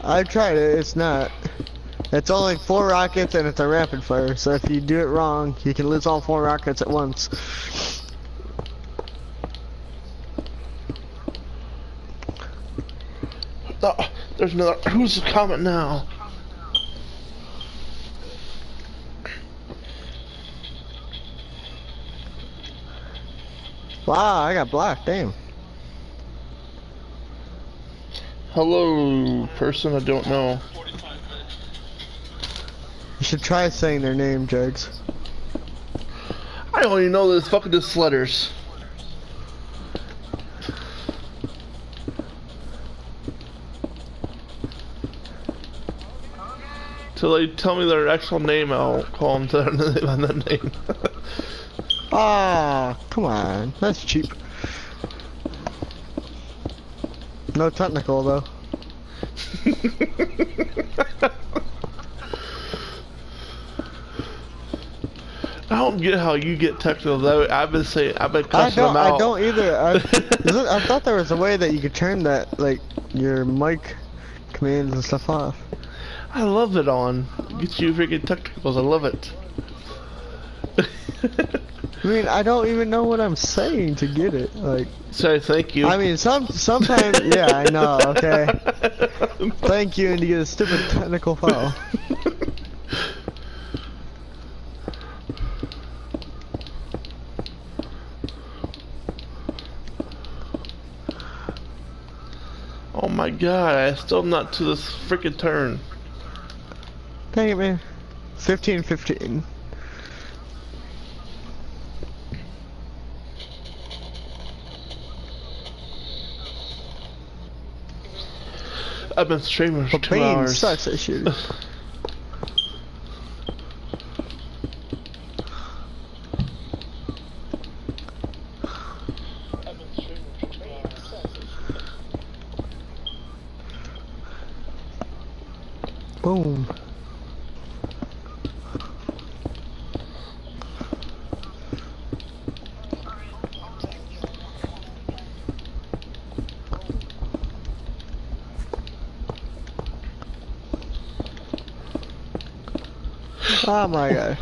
S4: I tried it, it's not. It's only four rockets and it's a rapid fire, so if you do it wrong, you can lose all four rockets at once.
S1: Oh, there's another. Who's the comment now?
S4: Wow, I got blocked, damn.
S1: Hello, person I don't know.
S4: You should try saying their name, Jugs.
S1: I don't even know this fucking just letters. Till they tell me their actual name, I'll call them to their, by that name.
S4: Ah, come on, that's cheap. No technical though.
S1: I don't get how you get technical though. I've been saying, I've been cussing
S4: don't.
S1: them out.
S4: I don't either. I, it- I thought there was a way that you could turn that, like your mic commands and stuff off.
S1: I love it on. Get you freaking technicals. I love it.
S4: I mean, I don't even know what I'm saying to get it. Like,
S1: Say thank you.
S4: I mean, some sometimes, yeah, I know. Okay, thank you, and you get a stupid technical file.
S1: oh my god, I still not to this freaking turn.
S4: Dang it, man. 15, 15.
S1: I've been streaming for two hours.
S4: sucks at shooting.
S3: I've been streaming for two hours.
S4: Boom. Oh my god.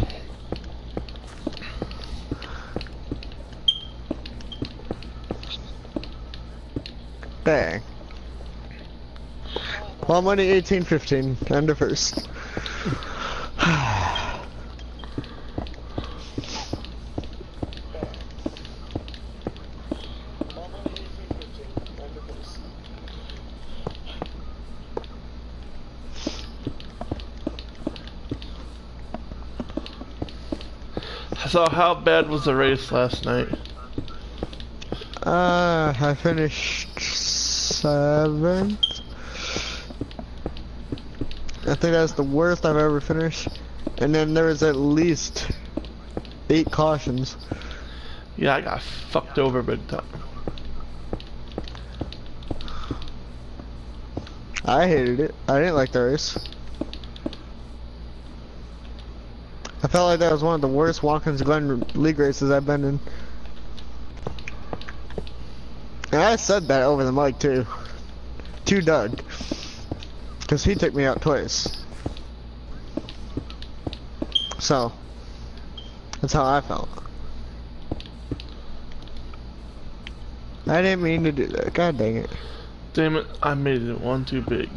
S4: Bang. Well, money 1815. End of first.
S3: Mama 1815. End of this.
S1: So how bad was the race last night?
S4: Uh, I finished seventh. I think that's the worst I've ever finished. And then there was at least eight cautions.
S1: Yeah, I got fucked over big time.
S4: I hated it. I didn't like the race. I felt like that was one of the worst Watkins Glen League races I've been in. And I said that over the mic too. To Doug. Because he took me out twice. So, that's how I felt. I didn't mean to do that. God dang it.
S1: Damn it, I made it one too big.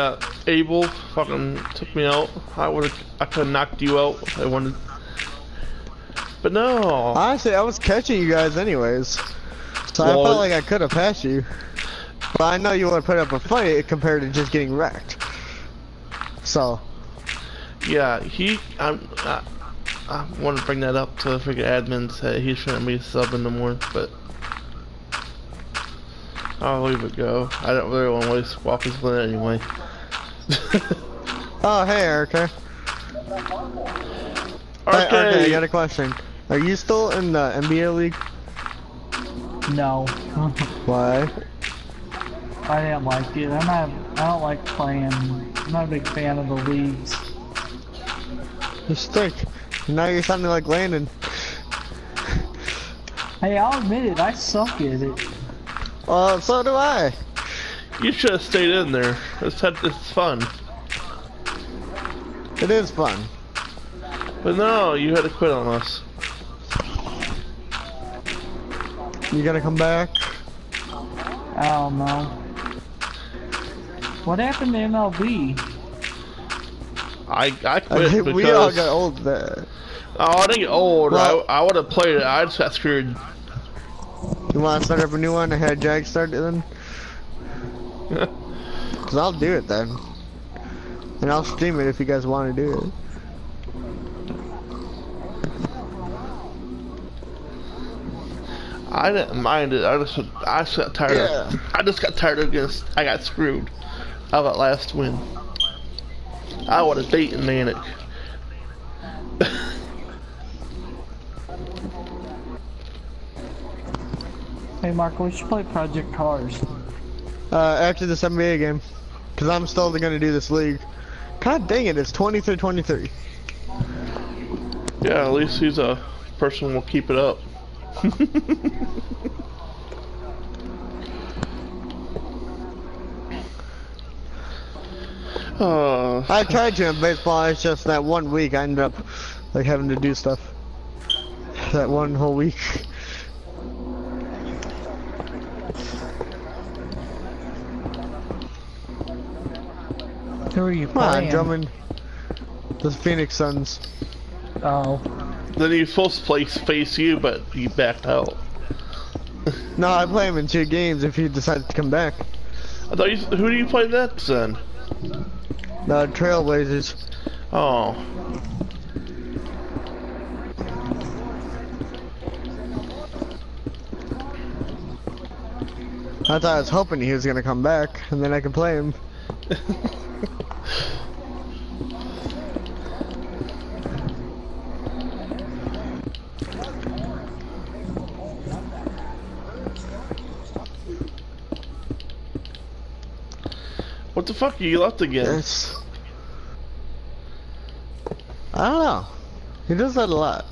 S1: Yeah, Abel fucking took me out. I would have, I could have knocked you out if I wanted. But no.
S4: Honestly, I was catching you guys anyways. So I felt like I could have passed you. But I know you want to put up a fight compared to just getting wrecked. So,
S1: Yeah, he. I'm. I, I want to bring that up to the freaking admin. Say he shouldn't be subbing no more, but I'll leave it go. I don't really want to waste Walker's Glen anyway.
S4: oh hey Erica. Hey, Erica, I got a question. Are you still in the NBA league?
S5: No.
S4: Why?
S5: I didn't like it. I'm not. I don't like playing. I'm not a big fan of the leagues.
S4: You stink. Now you're sounding like Landon.
S5: Hey, I'll admit it. I suck at it.
S4: Well, so do I.
S1: You should have stayed in there. It's had, it's fun.
S4: It is fun.
S1: But no, you had to quit on us.
S4: You gonna come back?
S5: Oh, I don't know. What happened to MLB?
S1: I I
S4: I
S1: quit
S4: think
S1: because
S4: we all got old there.
S1: oh I didn't get old.
S4: Well-
S1: I I would have played it. I just got screwed.
S4: You wanna start up a new one and have Jag start it then? Cause I'll do it then. And I'll stream it if you guys wanna do it.
S1: I didn't mind it. I just I just got tired
S4: Yeah.
S1: of. I just got tired of getting. I got screwed. I got last win. I would have beaten Manic.
S5: Hey, Marco, we should play Project Cars.
S4: Uh, after this NBA game. Cause I'm still gonna do this league. God dang it, it's 23 23.
S1: yeah, at least he's a person who will keep it up. uh,
S4: I tried to in baseball, it's just that one week I ended up like having to do stuff. That one whole week.
S5: Who are you
S4: Come on,
S5: playing?
S4: Drummond. The Phoenix Suns.
S5: Oh,
S1: then he was supposed to play face you, but he backed out.
S4: No, I play him in two games if he decides to come back.
S1: I thought you. Who do you play next then?
S4: The Trailblazers.
S1: Oh.
S4: I thought I was hoping he was gonna come back, and then I could play him.
S1: What the fuck? Are you left again?
S4: Yes. I don't know. He does that a lot.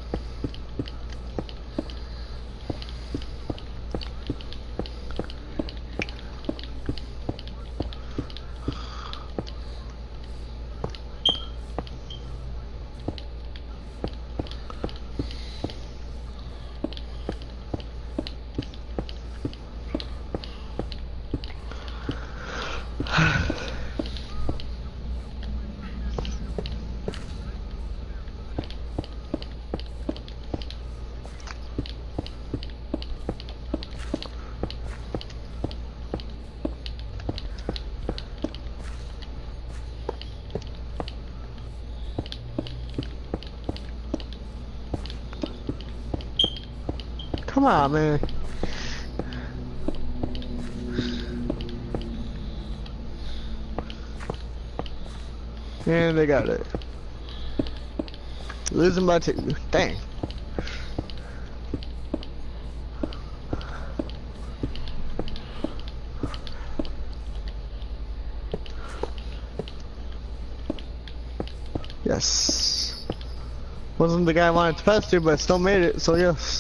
S4: On, man. And they got it. Losing by two. Dang. Yes. Wasn't the guy I wanted to pass to, but still made it, so yes.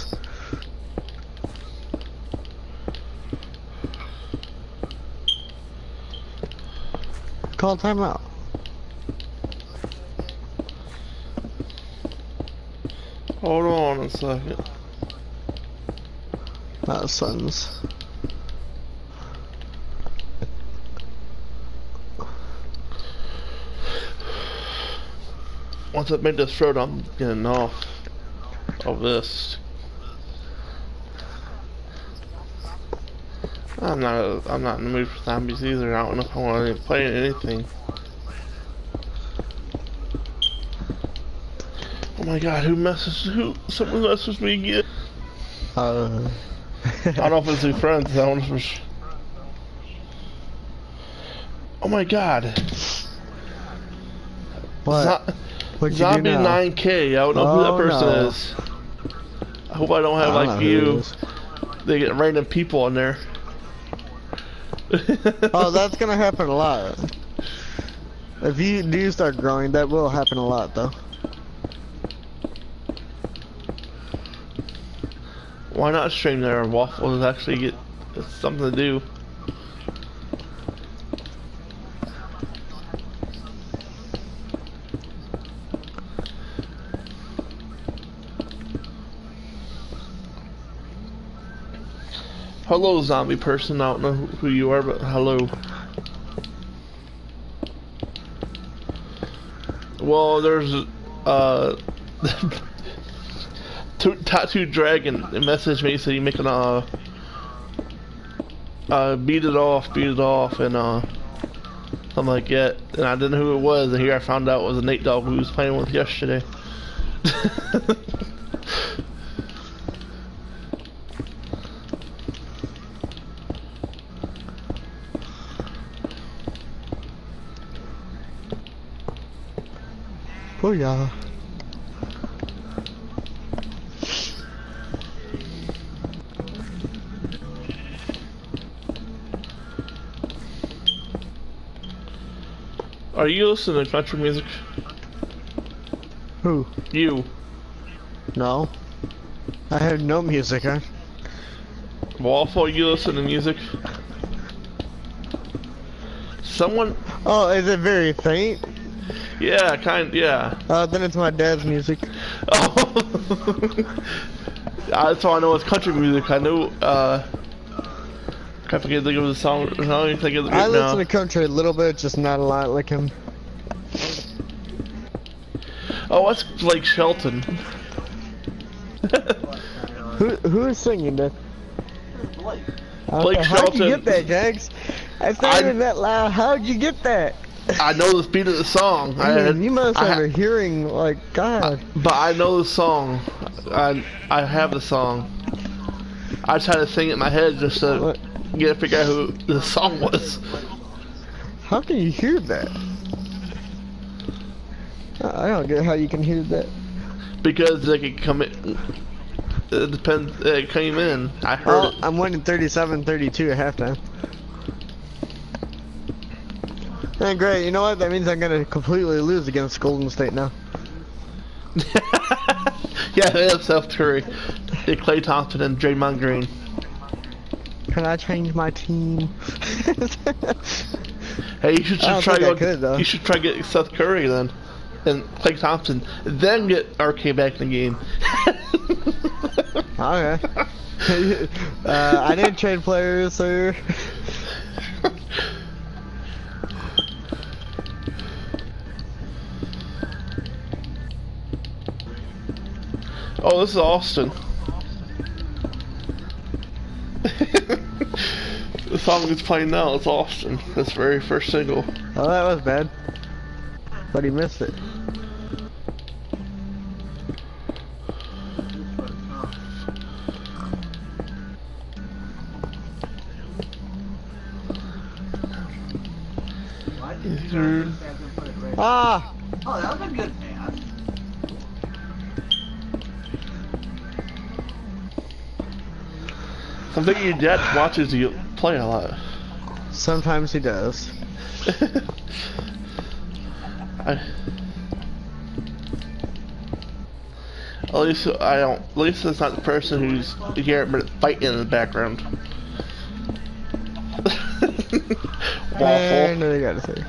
S4: Call timeout.
S1: Hold on a second.
S4: Uh, Suns.
S1: Once I make this throat, I'm getting off of this. I'm not. I'm not in the mood for zombies either. I don't know if I want to play anything. Oh my god! Who messes? Who? Someone messaged me again.
S4: Uh,
S1: I don't know if it's new friends. I don't know if it's. Oh my god!
S4: what?
S1: Zo-
S4: What'd do
S1: Zombie 9K. I don't know who that
S4: Oh,
S1: person
S4: no.
S1: is. I hope I don't have
S4: I don't
S1: like you. They get random people in there.
S4: Oh, that's gonna happen a lot. If you do start growing, that will happen a lot, though.
S1: Why not stream there? Waffles actually get something to do. Hello, zombie person. I don't know who you are, but hello. Well, there's uh, to- tattoo dragon messaged me said he making a uh, beat it off, beat it off, and uh, something like that. And I didn't know who it was, and here I found out it was a Nate dog who was playing with yesterday.
S4: Yeah.
S1: Are you listening to country music?
S4: Who?
S1: You.
S4: No. I had no music on.
S1: Waffle, you listen to music? Someone,
S4: Oh, is it very faint?
S1: Yeah, kind, yeah.
S4: Uh, then it's my dad's music.
S1: Oh, that's all I know is country music. I know, uh, I forget to think of the song. I think the
S4: I listen
S1: now.
S4: to country a little bit, just not a lot like him.
S1: Oh, that's Blake Shelton.
S4: Who who is singing that?
S2: Blake.
S1: Blake
S4: How'd you get that, Jags? It's not
S1: I-
S4: even that loud. How'd you get that?
S1: I know the beat of the song.
S4: I
S1: had-
S4: mean, you must
S1: I
S4: have
S1: ha-
S4: a hearing like God.
S1: But I know the song. I I have the song. I just had to sing it in my head just to
S4: What?
S1: get to figure out who the song was.
S4: How can you hear that? I I don't get how you can hear that.
S1: Because they could come in. It depends. It came in. I heard
S4: Oh,
S1: it.
S4: I'm winning 37-32 at halftime. And great, you know what? That means I'm gonna completely lose against Golden State now.
S1: yeah, they have Seth Curry, Klay Thompson, and Draymond Green.
S4: Can I change my team?
S1: Hey, you should, try go-
S4: could.
S1: You should try get Seth Curry then, and Klay Thompson, then get RK back in the game.
S4: okay. uh, I didn't trade players, sir.
S1: Oh, this is Austin. the song is playing now. It's Austin. That's very first single.
S4: Oh, that was bad. But he missed it.
S1: I'm thinking your dad watches you play a lot.
S4: Sometimes he does.
S1: I, at least I don't. At least it's not the person who's here but fighting in the background.
S4: And
S1: Waffle.
S4: then I gotta say.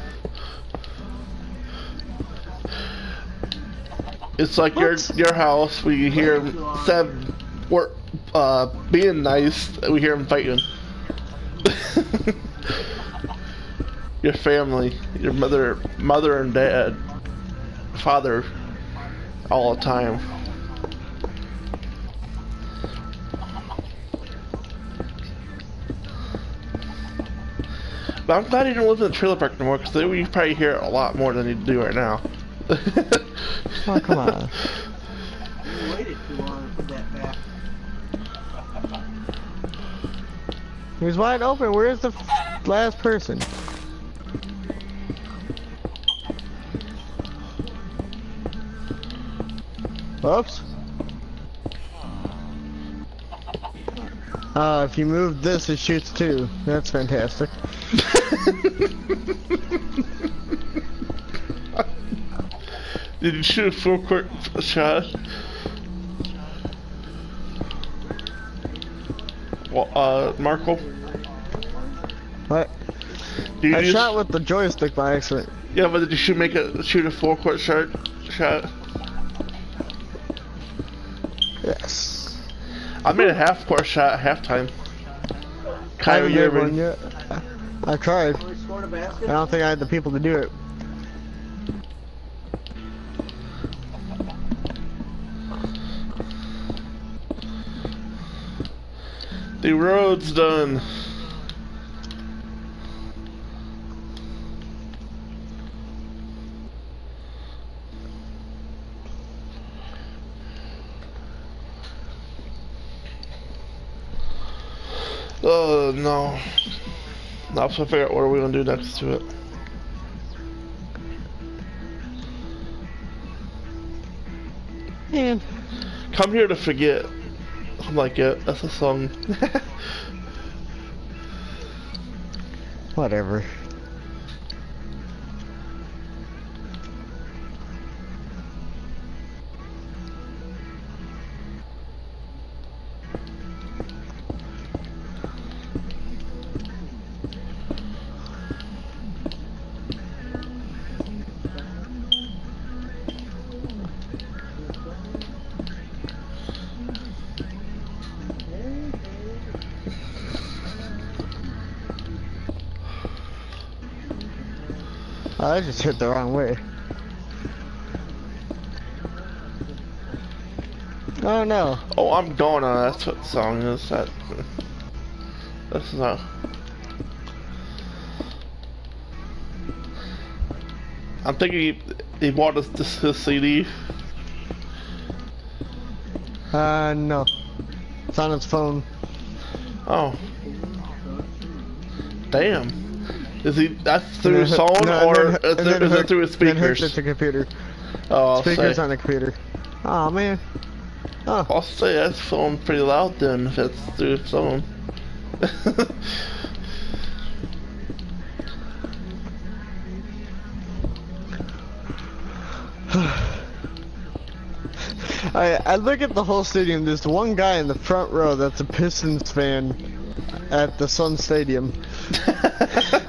S1: It's like your
S4: What?
S1: your house. We hear Seb work, uh, being nice. We hear him fighting. your family, your mother, mother and dad, father, all the time. But I'm glad you don't live in the trailer park anymore, because you probably hear it a lot more than you do right now.
S4: Oh, come on.
S5: You waited too long to put that back.
S4: He was wide open. Where's the f- last person? Oops. Uh, if you move this, it shoots too. That's fantastic.
S1: Did you shoot a full court shot? Well, uh, Markle?
S4: What?
S1: You
S4: I shot with the joystick by accident.
S1: Yeah, but did you shoot make a shoot a four court shot? Shot.
S4: Yes.
S1: I made a half court shot at halftime.
S4: I
S1: Kyrie
S4: haven't made one
S1: Irving.
S4: yet. I tried.
S5: We scored a
S4: I don't think I had the people to do it.
S1: The road's done. Oh no. Now I'm trying to figure out what are we gonna do next to it.
S4: Man.
S1: Come here to forget. I'm like, yeah, that's a song.
S4: Whatever. I just hit the wrong way. Oh no.
S1: oh, I'm going on. That's what the song is. That. That's not. I'm thinking he, he bought us this his CD.
S4: Uh, no. It's on his phone.
S1: Oh. Damn. Is he? That's through his phone
S4: no,
S1: or
S4: then-
S1: is,
S4: and
S1: it, through his speakers?
S4: it to computer.
S1: Oh, I'll
S4: Speakers
S1: say.
S4: on the computer. Oh man. Oh.
S1: I'll say that's phone pretty loud then if it's through his phone.
S4: I I look at the whole stadium. There's one guy in the front row that's a Pistons fan at the Sun Stadium.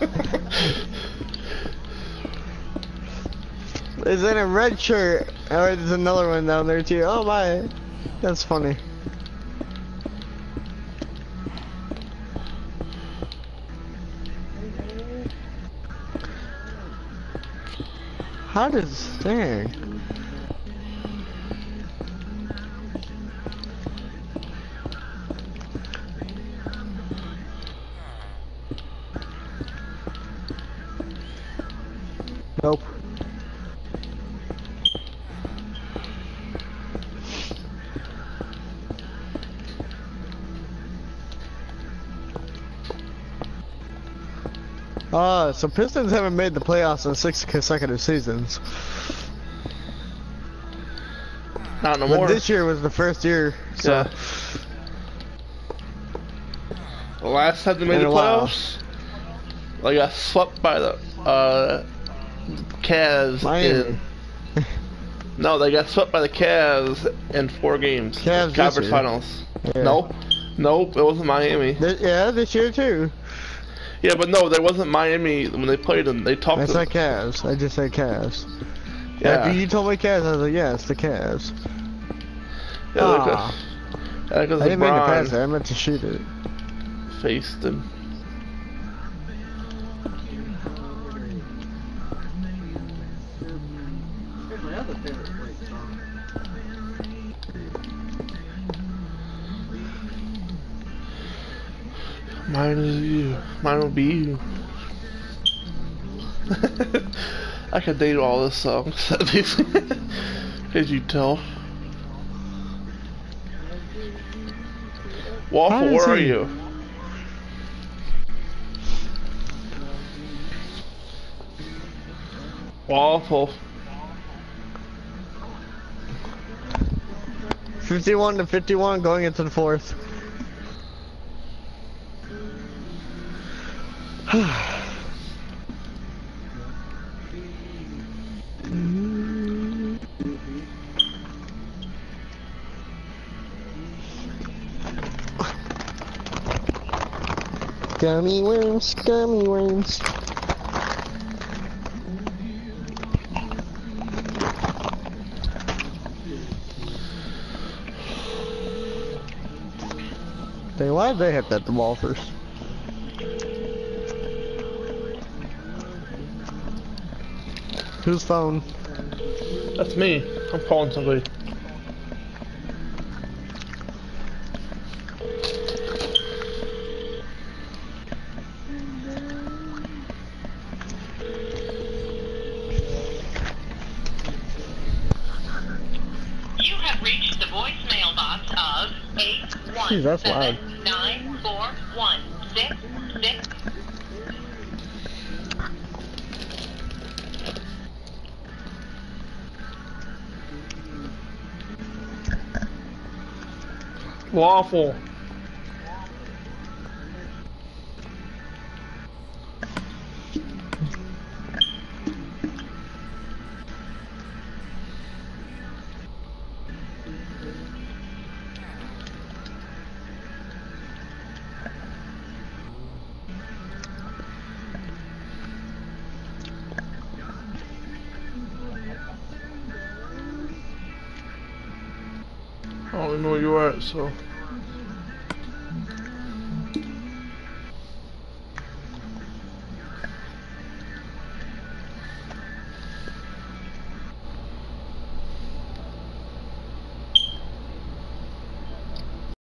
S4: Is in a red shirt. Oh, there's another one down there too. Oh my, that's funny. How does dang? Uh, so Pistons haven't made the playoffs in six consecutive seasons.
S1: Not no
S4: But
S1: more.
S4: this year was the first year. So
S1: Yeah. The last time they made
S4: In
S1: the playoffs, they got swept by the uh, Cavs.
S4: Miami.
S1: In, no, they got swept by the Cavs in four games.
S4: Cavs
S1: Conference finals.
S4: Yeah.
S1: Nope. Nope, it wasn't Miami.
S4: Th- yeah, this year too.
S1: Yeah, but no, there wasn't Miami when they played them. They talked.
S4: I
S1: to
S4: said Cavs. I just said Cavs.
S1: yeah.
S4: After you told me Cavs, I was like, yeah, it's the Cavs.
S1: yeah, like a-
S4: Ah.
S1: yeah,
S4: I didn't mean to pass it. I meant to shoot it.
S1: faced them. Mine is you. Mine will be you. I could date all the songs. As you tell. Waffle,
S4: How does
S1: where are you? Waffle.
S4: 51 to 51 going into the fourth. Gummy worms, gummy worms. Dang, why did they hit that the ball first? Whose phone?
S1: That's me. I'm calling somebody.
S6: You have reached the voicemail box of eight one
S4: Jeez, that's loud.
S1: Waffle. I don't know where you are so.